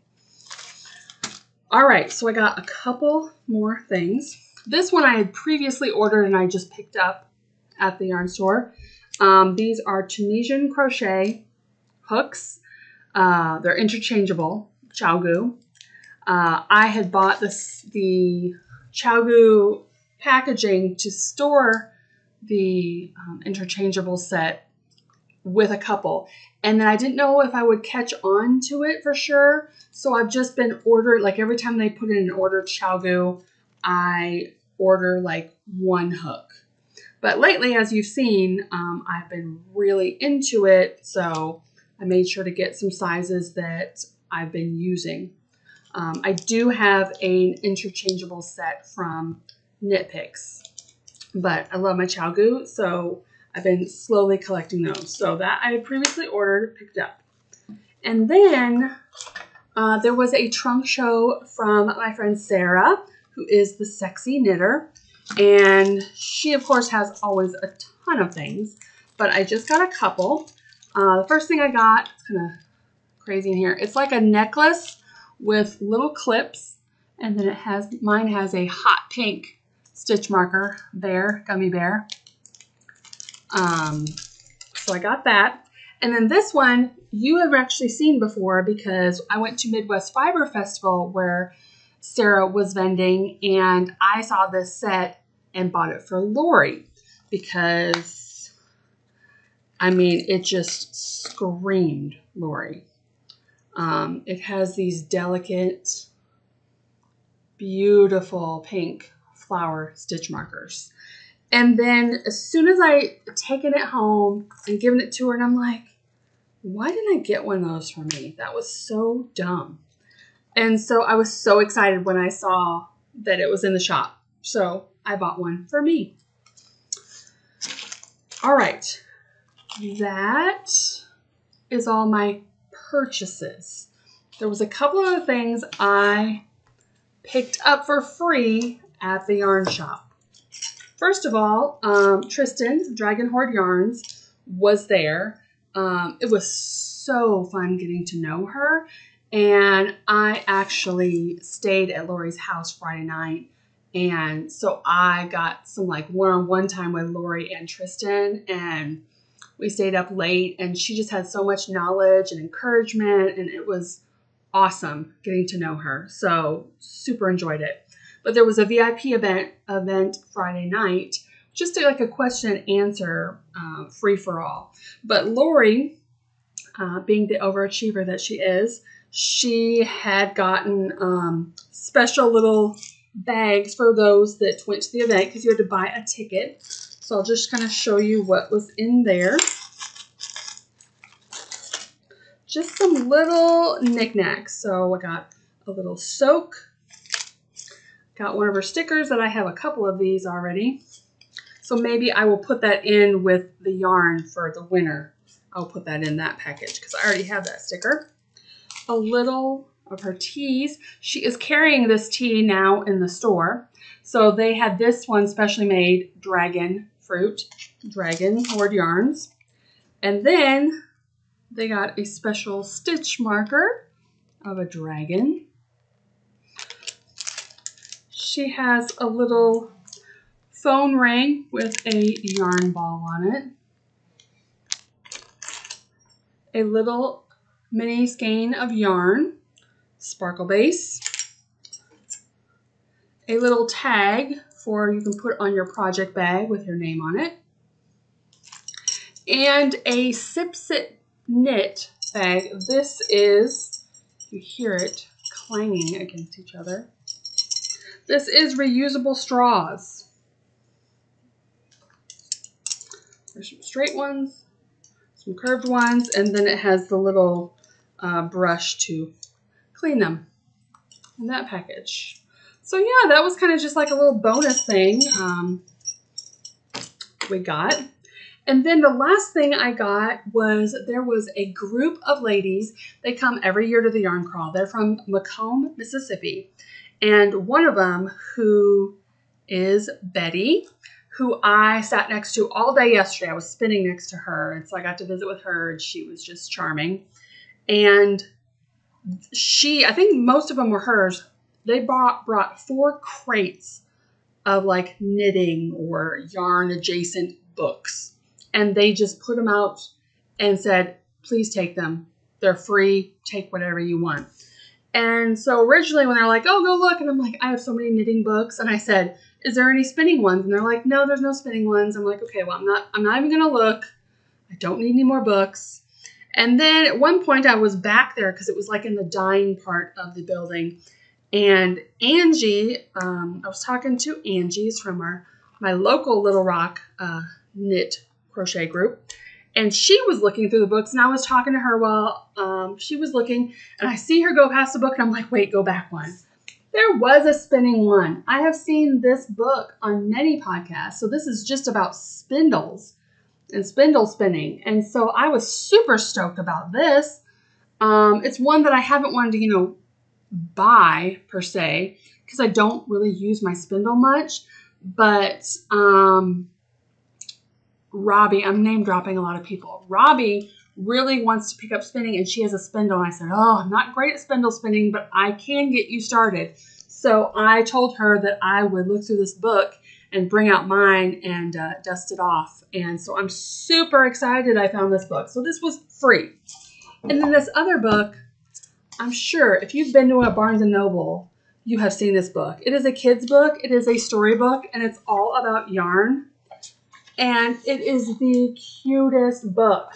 All right, so I got a couple more things. This one I had previously ordered and I just picked up at the yarn store. Um, these are Tunisian crochet hooks. Uh, they're interchangeable, ChiaoGoo. Uh, I had bought this, the ChiaoGoo packaging to store the um, interchangeable set with a couple. And then I didn't know if I would catch on to it for sure. So I've just been ordered, like every time they put in an order ChiaoGoo, I order like one hook. But lately, as you've seen, um, I've been really into it. So I made sure to get some sizes that I've been using. Um, I do have an interchangeable set from Knit Picks, but I love my ChiaoGoo, so I've been slowly collecting those. So that I had previously ordered, picked up. And then uh, there was a trunk show from my friend Sarah, who is the sexy knitter. And she, of course, has always a ton of things, but I just got a couple. Uh, the first thing I got, kind of crazy in here. It's like a necklace with little clips, and then it has, mine has a hot pink stitch marker bear, gummy bear. Um, so I got that. And then this one you have actually seen before because I went to Midwest Fiber Festival where Sarah was vending and I saw this set and bought it for Lori because I mean, it just screamed Lori. Um, it has these delicate, beautiful pink flower stitch markers. And then as soon as I taken it home and given it to her, and I'm like, why didn't I get one of those for me? That was so dumb. And so I was so excited when I saw that it was in the shop. So I bought one for me. All right that is all my purchases. There was a couple of things I picked up for free at the yarn shop. First of all, um, Tristan, Dragon Horde Yarns, was there. Um, it was so fun getting to know her. And I actually stayed at Lori's house Friday night And so I got some like one on one time with Lori and Tristan, and we stayed up late. And she just had so much knowledge and encouragement, and it was awesome getting to know her. So super enjoyed it. But there was a VIP event event Friday night, just like a question and answer uh, free for all. But Lori, uh, being the overachiever that she is, she had gotten um, special little bags for those that went to the event because you had to buy a ticket. So I'll just kind of show you what was in there. Just some little knickknacks. So I got a little soak. Got one of her stickers that I have a couple of these already. So maybe I will put that in with the yarn for the winter. I'll put that in that package because I already have that sticker. A little of her teas. She is carrying this tea now in the store. So they had this one specially made dragon fruit, dragon horde yarns. And then they got a special stitch marker of a dragon. She has a little phone ring with a yarn ball on it. A little mini skein of yarn sparkle base, a little tag for you can put on your project bag with your name on it, and a Sip Sit knit bag. This is, you hear it clanging against each other. This is reusable straws. There's some straight ones, some curved ones, and then it has the little uh, brush to clean them in that package. So yeah, that was kind of just like a little bonus thing um, we got. And then the last thing I got was there was a group of ladies. They come every year to the yarn crawl. They're from McComb, Mississippi. And one of them, who is Betty, who I sat next to all day yesterday. I was spinning next to her. And so I got to visit with her, and she was just charming. And she, I think most of them were hers. They bought brought four crates of like knitting or yarn adjacent books, and they just put them out and said, "Please take them. They're free. Take whatever you want." And so originally, when they're like, "Oh, go look," and I'm like, "I have so many knitting books," and I said, "Is there any spinning ones?" And they're like, "No, there's no spinning ones." I'm like, "Okay, well, I'm not. I'm not even gonna look. I don't need any more books." And then at one point I was back there because it was like in the dyeing part of the building. And Angie, um, I was talking to Angie's from our my local Little Rock uh, knit crochet group, and she was looking through the books, and I was talking to her while um, she was looking, and I see her go past the book, and I'm like, wait, go back one. There was a spinning one. I have seen this book on many podcasts, so this is just about spindles and spindle spinning. And so I was super stoked about this. Um, it's one that I haven't wanted to, you know, buy per se because I don't really use my spindle much. But um, Robbie, I'm name dropping a lot of people. Robbie really wants to pick up spinning and she has a spindle. And I said, Oh, I'm not great at spindle spinning, but I can get you started. So I told her that I would look through this book and bring out mine and uh, dust it off. And so I'm super excited I found this book. So this was free. And then this other book, I'm sure if you've been to a Barnes and Noble, you have seen this book. It is a kid's book, it is a storybook, and it's all about yarn. And it is the cutest book.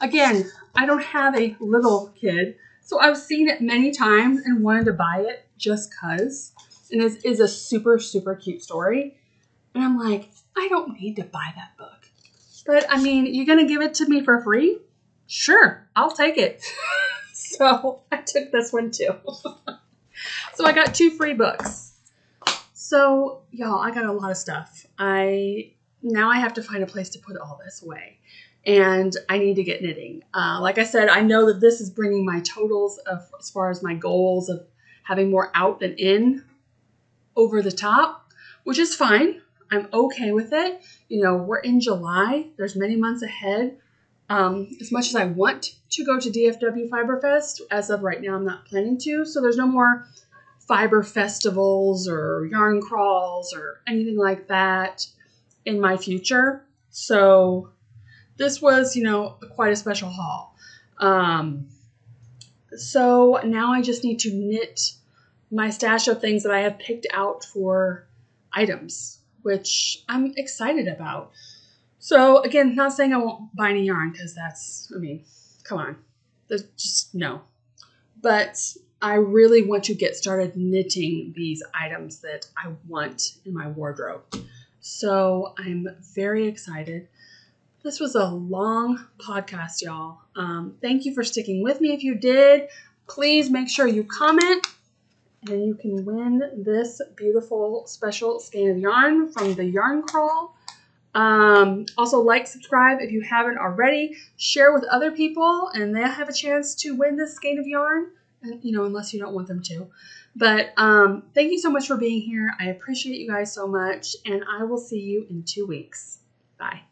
Again, I don't have a little kid, so I've seen it many times and wanted to buy it just because. And this is a super, super cute story. And I'm like, I don't need to buy that book. But I mean, you're going to give it to me for free? Sure, I'll take it. so I took this one too. so I got two free books. So, y'all, I got a lot of stuff. I now I have to find a place to put all this away. And I need to get knitting. Uh, like I said, I know that this is bringing my totals of as far as my goals of having more out than in over the top, which is fine. I'm okay with it. You know, we're in July. There's many months ahead. Um, as much as I want to go to DFW Fiberfest, as of right now, I'm not planning to. So there's no more fiber festivals or yarn crawls or anything like that in my future. So this was, you know, quite a special haul. Um, so now I just need to knit my stash of things that I have picked out for items, which I'm excited about. So again, not saying I won't buy any yarn because that's, I mean, come on, There's just no. But I really want to get started knitting these items that I want in my wardrobe. So I'm very excited. This was a long podcast, y'all. Um, thank you for sticking with me. If you did, please make sure you comment and you can win this beautiful special skein of yarn from the Yarn Crawl. Um, also, like, subscribe if you haven't already. Share with other people, and they'll have a chance to win this skein of yarn. And, you know, unless you don't want them to. But um, thank you so much for being here. I appreciate you guys so much, and I will see you in two weeks. Bye.